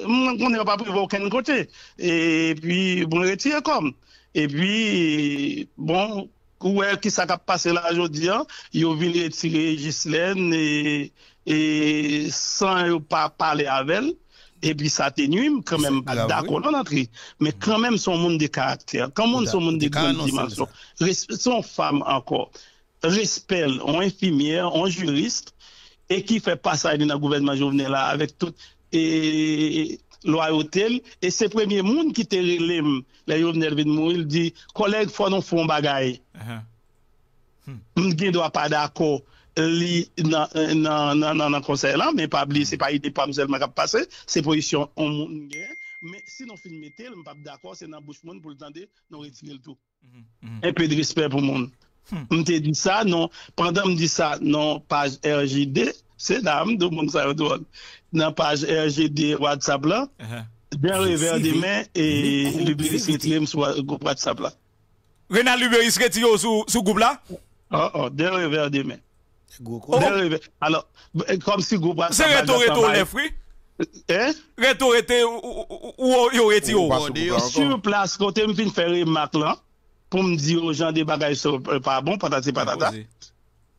Mwen konen pa privo ken kote. E pi, bon retire kom. E pi, bon, kouè ki sa kap pase la jodi an, yo vin retire Gislen e... e san yo pa pale avel, e pi sa tenuim, kanmen, dako nan antri, men kanmen son moun de karakter, kanmen son moun de goun dimansyon, son fam ankor, respel, an infimier, an jurist, e ki fe pasay di nan gouvernement jovenela, avek tout, e... lwa yotel, e se premye moun ki te relem, la yo vner vin mou, il di, koleg fwa non fwa bagay. Uh -huh. hmm. M gen do a pa dako, li nan, nan, nan, nan konser lan, men pa bli, se pa ide pa mselman kap pase, se posisyon on moun gen, men si non film metel, men pa d'akor, se nan bouch moun pou l'tande, non retire l'tou. Mm -hmm. Mm-hmm. Un pe de respect pou moun. Hmm. Mte di sa, non, pandan mdi sa, non, page RGD, se dam, do moun sa yo doon, nan page RGD WhatsApp la, uh -huh. den rever de men, e luberis retirem sou group WhatsApp la. Renal luberis retire sou group la? Oh, oh, den rever de men. Oh. Alors, kom si gwo pran Se reto reto le fri Eh? Reto rete ou yo reti yo Sur plas kote m fin fere mak lan Pou m di yo jan de bagay so euh, pa bon Patati patata.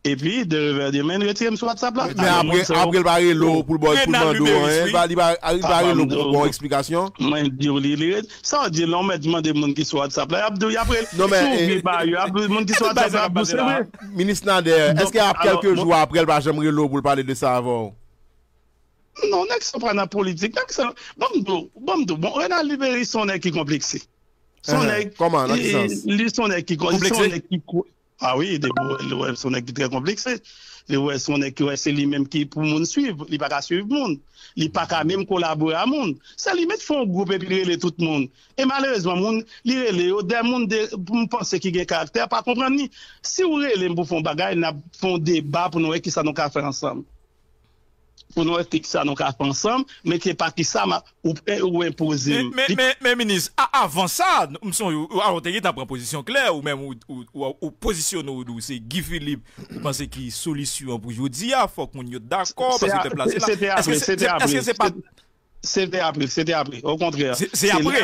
Et puis, de Reverdier retirez-moi sur WhatsApp là. Mais après, après, il barrer l'eau pour le bon, pour le bon hein. Il barrer l'eau pour bonne explication. Moi, je dis, ça, on dit, non, mais demandez les gens qui sont WhatsApp là. Abdou, après, non, mais. Non, qui sont WhatsApp là. Ministre Nader, est-ce qu'il y a quelques jours après, il va jamais l'eau pour parler de ça avant? Non, n'est-ce pas dans la politique? Bon, bon, bon, on a libéré son nez qui est complexé. Son eh, nez. Comment, dans Son nez qui est complexé. Ah oui, le web son ek di tre komplekse. Le web son ek ki wè se li menm ki pou moun suiv, li pa ka suiv moun. Li pa ka menm kolabore a moun. Se li met fon group epi li rele tout moun. E malerezman moun, li rele yo, den moun pou mpense ki gen karakter, pa kompran ni. Si ou rele m pou fon bagay, na fon deba pou nou ek ki sa nou ka fè ansam. pou nou etik sa nou ka pansam, men te pa ki sa ma ou, ou impose. Men menis, avan sa, mson yo, an te gen ta preposisyon kler, ou men ou posisyon nou dou, se Guy Philippe, ou panse ki solisyon pou jodi ya, fok moun yo d'akor, se te plase la. Eske se pa C'était après, c'était après. Au contraire. C'est après.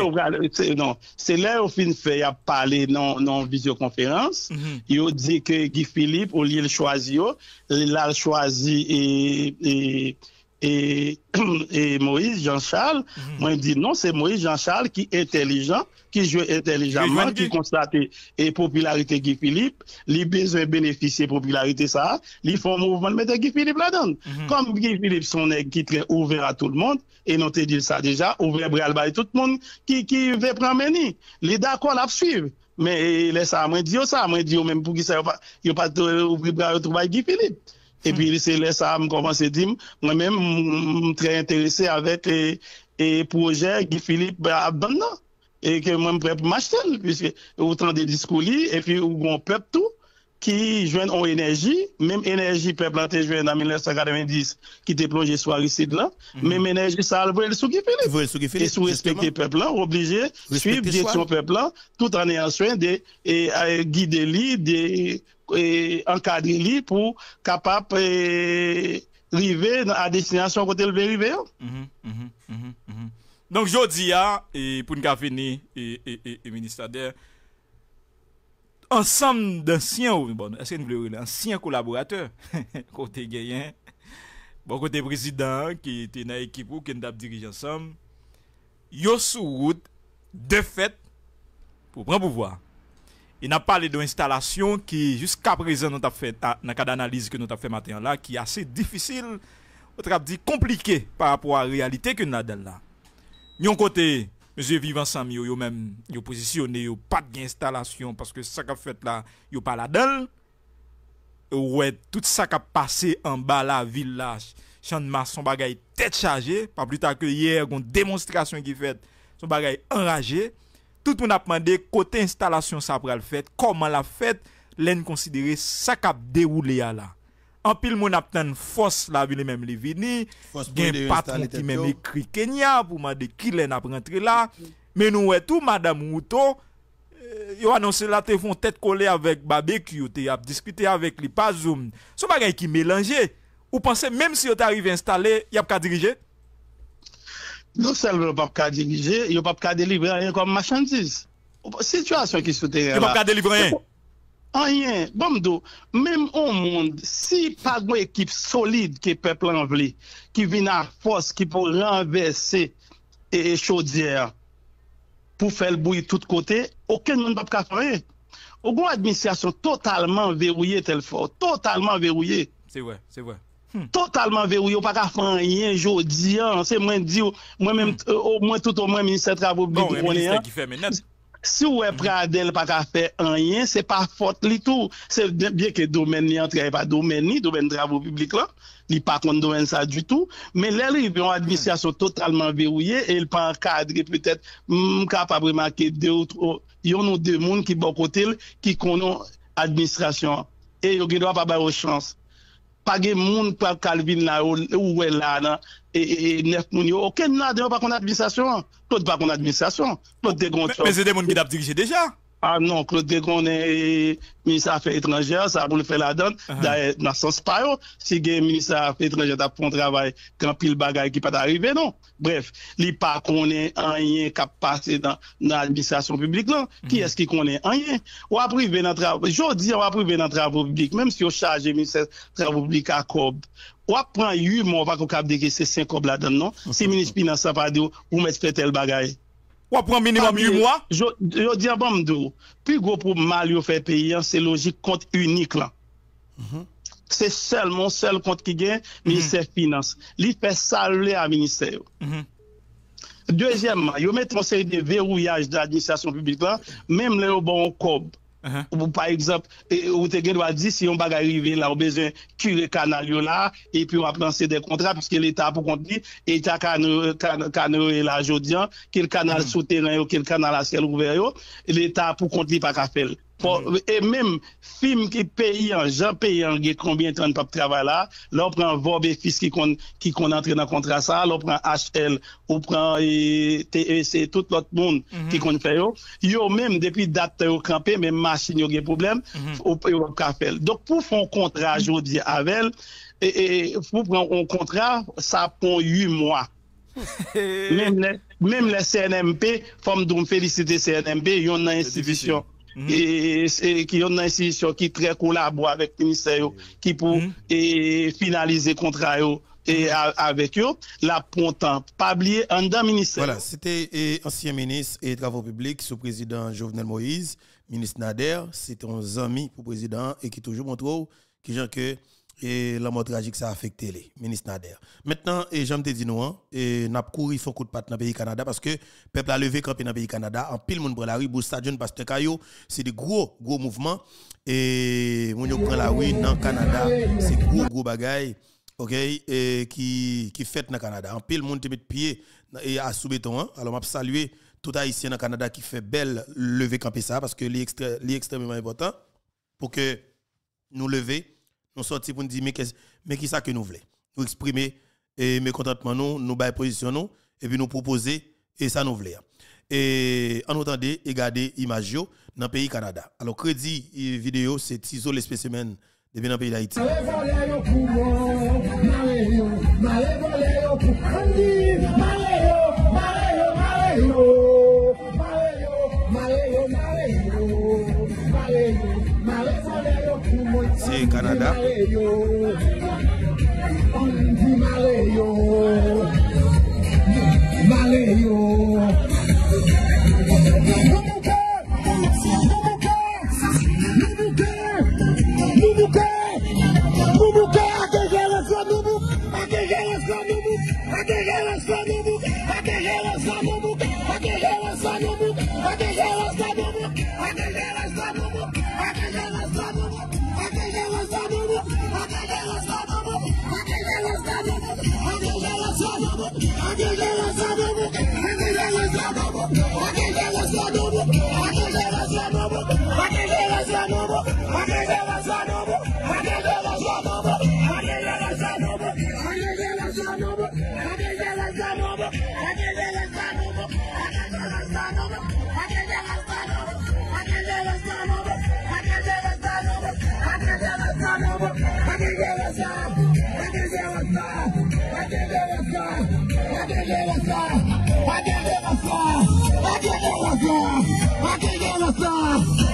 Non, c'est là où fin fait a parlé non non visioconférence. Mm -hmm. Il a dit que Guy Philippe au lieu de choisir, il a choisi et, et et, et Moïse Jean-Charles, mhm. mwen mm. di non, se Moïse Jean-Charles ki entelijan, ki jwe entelijanman, ki konstate e popularite Guy Philippe, li bezwen benefisye popularite sa, li fon mouvman mette Guy Philippe la don. Mm. Kom Guy Philippe son ek ki tre ouver a tout le monde, e non te di sa deja, ouver bral bay tout moun ki, ki ve pranmeni. Li dakon ap suiv. Men lè sa mwen di yo sa, mwen di yo menm pou ki sa yo pa, yo pa euh, ouvri bral yo troubay Guy Philippe. E pi se lè sa m komanse dim, mwen men m tre interese avèk e proje Gifilip Abdan nan. E ke mwen m prep m achtel, pwiske ou tan de diskou li, e pi ou m pep tou, ki jwen an enerji, menm enerji pep lan te jwen nan 1990 ki te plonje sou arisid lan, menm enerji sa al vwèl sou Gifilip. Vwèl sou Gifilip. E sou respekte pep lan, oblige, suiv direksyon pep lan, tout an e answen de guide li, de... E, ankadri li pou kapap e, rive a destinasyon kote lbe rive yo. Mhm, mhm, mhm, Donk jodi ya, e, pou nka fini, e ministader, ansam d'ansyen ou, bon, asken vle bon, ou, ansyen kolaborateur, kote Geyen, bon kote prezident, ki te na ekip ou, ken dap dirij ansam, yo sou wout, de fet, pou pran pouvoar. E na pale do instalasyon ki jiska prezen nou ta fe, ta, nan ka d'analize ke nou ta fe maten la, ki ase difisil, ou trap di komplike par rapport a realite ke nou la den la. Nyon kote, mese vivan sam yo yo men, yo posisyone yo pat gen instalasyon, paske sa ka fet la, yo pa la den, ou wè tout sa ka pase an ba la vil la, chan ma son bagay tet chaje, pa pluta ke yer kon demonstrasyon ki fet, son bagay enraje, Tout moun ap mande kote instalasyon sa pral fèt, koman la fèt, lèn konsidere sa kap deroule ya la. An pil moun ap ten fos la vi le mèm li vini, gen patron ki mèm li kri Kenya pou mande ki lèn ap rentre la. Men nou wè tou, Madame Mouto, eh, yo anonsè la te fon tèt kole avèk barbecue, te ap diskute avèk li pa zoom. So bagay ki mélange, ou panse mèm si yo te arrive installe, yap ka dirije? Non selve yo pap ka dirije, yo pap ka delivre anyen kom machandise. Situasyon ki souterre la. Yo pap ka delivre anyen? Anyen, bom do, menm ou moun, si pa gwen ekip solide ki pepl anvli, ki vina fos, ki pou renverse e chodyer, pou fel bouy tout kote, oken moun pap ka fwe. Ou gwen administrasyon totalman verouye tel fo, totalman verouye. Se wè, se wè. Hmm. Totalman verou, yo pa ka fanyen jodi an, se mwen di yo, mwen mèm, hmm. euh, mwen tout o mwen minister travou bon, publik konen an. Bon, minister ki fè menat. Si ou e pradel pa ka fè anyen, se pa fote li tou. Se bien ke domen ni an, tre pa domen ni, domen travou publik la, li pa kon domen sa du tou. Men lè li, yon administrasyon totalman verouye, el pa an kadre peut-et, mka hmm, pa breman ke de ou, yon ou de moun ki bokotel, ki konon administrasyon. E yo gen do a pa bay ou chans. page moun kwa kalvin la ou, ou we la nan, e, e, e nef moun yo, oken nan, deyo pa kon administrasyon, tout pa kon administrasyon, tout de kon... Men se de moun ki dap dirije deja? Ah non, Claude Degon e Ministre Affaires Étrangères, sa pou le fè la don, da e nan sens pa yo, si gen Ministre Affaires Étrangères ta pou an travay, kan pil bagay ki pa ta arrive, non. Bref, li pa konen anyen kap pase nan administrasyon publik lan, non. ki mhm. eski konen anyen. Waprive nan travou, jodi waprive nan travou publik, menm si yo chaje non. Ministre Travou Publik akob, wap pran yu, moun wak wakab deke se 5 kob la don, non. Se Ministre Pinan Sapade ou mèspè tel bagay. Ou pran minimum 8 mwa? Yo, yo di an ban mdou, pi gwo pou mal yo fe peyi an, se logik kont unik lan. Mm -hmm. Se sel, mon sel kont ki gen, mhm. minister mm -hmm. finance. Li fe salve a minister yo. Mm -hmm. Dezyemman, yo met konsey de verouyaj da administrasyon publik lan, mem le yo bon kob. Ou par exemple, e, ou te gen do a di si yon bagay rive la ou bezen kure kanal yo la, e pi ou ap lanse de kontra, piske l'Etat pou kontni, l'Etat kanal mm-hmm. yo la jodyan, kil kanal souteren yo, kil kanal askel ouver yo, l'Etat pou kontni pa kapel. E menm, film ki peyi an, jan peyi an, ge konbien tan pap travay la, la ou pran Vob et Fils ki kon, kon entre nan kontra sa, la ou pran HL, ou pran e, TEC, tout lot moun mm -hmm. ki kon fè yo. Yo menm, depi dat yo kampe, menm masin yo ge problem, mhm. mm -hmm. ou yo ka fèl. Dok pou fon kontra jodi avèl, e, e, pou pran kontra, sa pon yu mwa. menm le, le CNMP, fòm doun felicite CNMP, yon nan institisyon. Institution. Et c'est qui ont une institution qui très collabore avec le ministère qui pour et finaliser contrat yo, et a- avec eux, la pontant, pas oublier en dans ministère. Voilà, c'était ancien ministre et travaux publics, sous président Jovenel Moïse, ministre Nader, c'était un ami pour président et qui toujours montre qui genre que et la mort tragique ça a affecté les ministre Nader. Maintenant et j'aime te dire nous hein, et n'a couru faut coup de patte dans le pays Canada parce que peuple a levé campé dans le pays Canada, en pile monde prend la rue, Bourse Stadion Pasteur Caillou, c'est des gros gros mouvements et mon prend la rue dans le Canada, c'est gros gros bagaille. OK? Et qui qui fait dans le Canada. En pile monde te met pied et à sous béton hein. Alors m'a saluer tout haïtien dans le Canada qui fait belle lever camper ça parce que c'est extrêmement important pour que nous lever, nous sortir pour nous dire mais qui ça que nous voulons? Nous exprimer et mécontentement nous, nous position et puis nous proposer et ça nous voulons. Et en entendant et garder image yo dans le pays Canada. Alors crédit vidéo c'est Tizo les spécimens depuis dans le pays d'Haïti. C'est Canada. I did it was God. I did it was God. C'est comme ça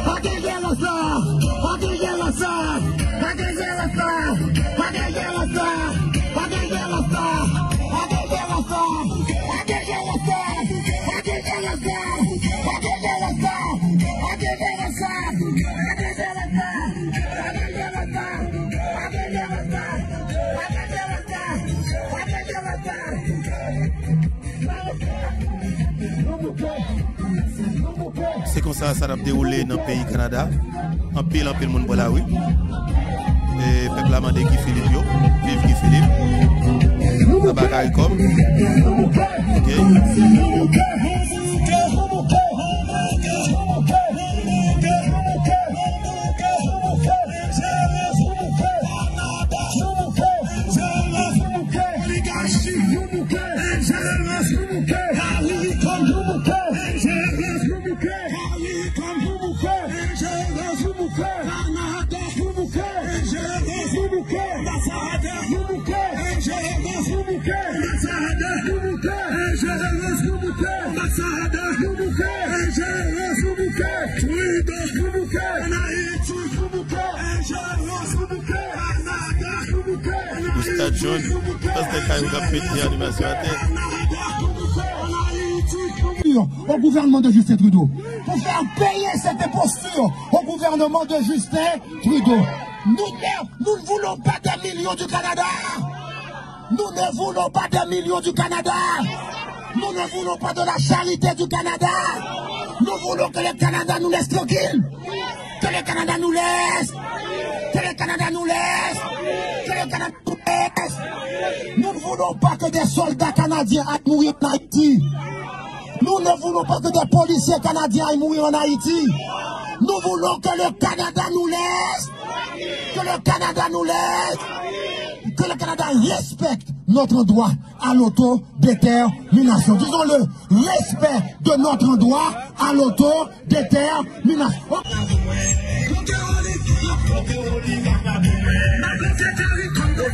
ça a déroulé dans le pays Canada. En pile, en pile, monde la rue. Et peuple a demandé Guy Philippe, vive Guy Philippe. Ça va carré au gouvernement de Justin Trudeau pour faire payer cette imposture au gouvernement de Justin Trudeau. Nous ne, nous ne voulons pas des millions du Canada. Nous ne voulons pas des millions du Canada. Nous ne voulons pas de la charité du Canada. Nous voulons que le Canada nous laisse tranquille. Que le Canada nous laisse. Que le Canada nous laisse. Que le Canada nous ne voulons pas que des soldats canadiens aillent mourir en Haïti. Nous ne voulons pas que des policiers canadiens aillent mourir en Haïti. Nous voulons que le Canada nous laisse. Que le Canada nous laisse. Que le Canada respecte notre droit à l'autodétermination. Disons-le, respect de notre droit à l'autodétermination.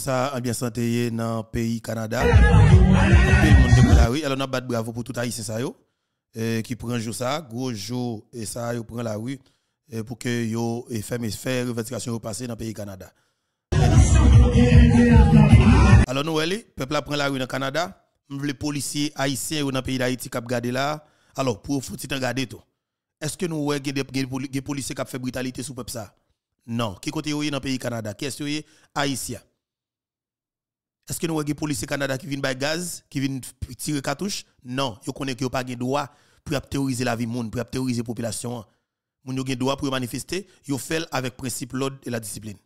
ça bien santé dans le pays Canada. Alors, on a battu bravo pour tout Haïtien ça yo. qui prend jour ça, gros jour et ça yo prend la rue pour que yo et fait mes faire revendication passer dans le pays Canada. Alors nous le peuple prend la rue dans Canada, les policiers haïtiens dans le pays d'Haïti qui garder là. Alors pour faut regarder tout. Est-ce que nous voyons des policiers qui ont fait brutalité sur peuple ça? Non. Qui côté dans le pays Canada? Qui est-ce haïtien? Est-ce que nous avons des policiers Canada qui viennent par gaz, qui viennent tirer cartouche? Non, ils connaissent qu'ils n'ont pas de droit pour terroriser la vie monde, pour terroriser la population. Ils ont droit pour manifester, ils fait avec principe l'ordre et la discipline.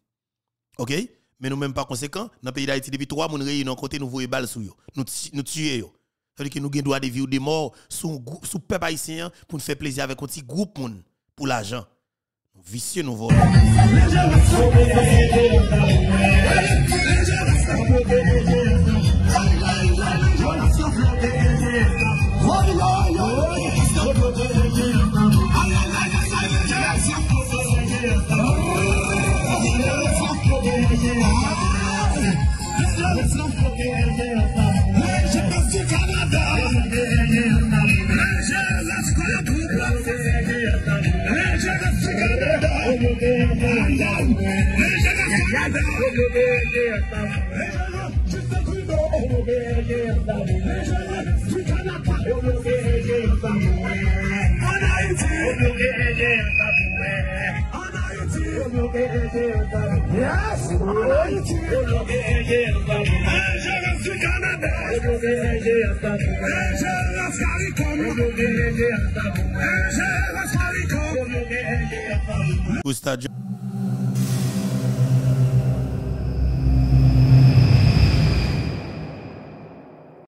OK? Mais nous même pas conséquent, dans le pays d'Haïti depuis trois moun réunis côté nous voyons balles sur eux. Nous nous yo. C'est-à-dire que nous avons droit de vivre des morts sous sous peuple haïtien pour nous faire plaisir avec un petit groupe pour l'argent. Vicieux nous volons. O estádio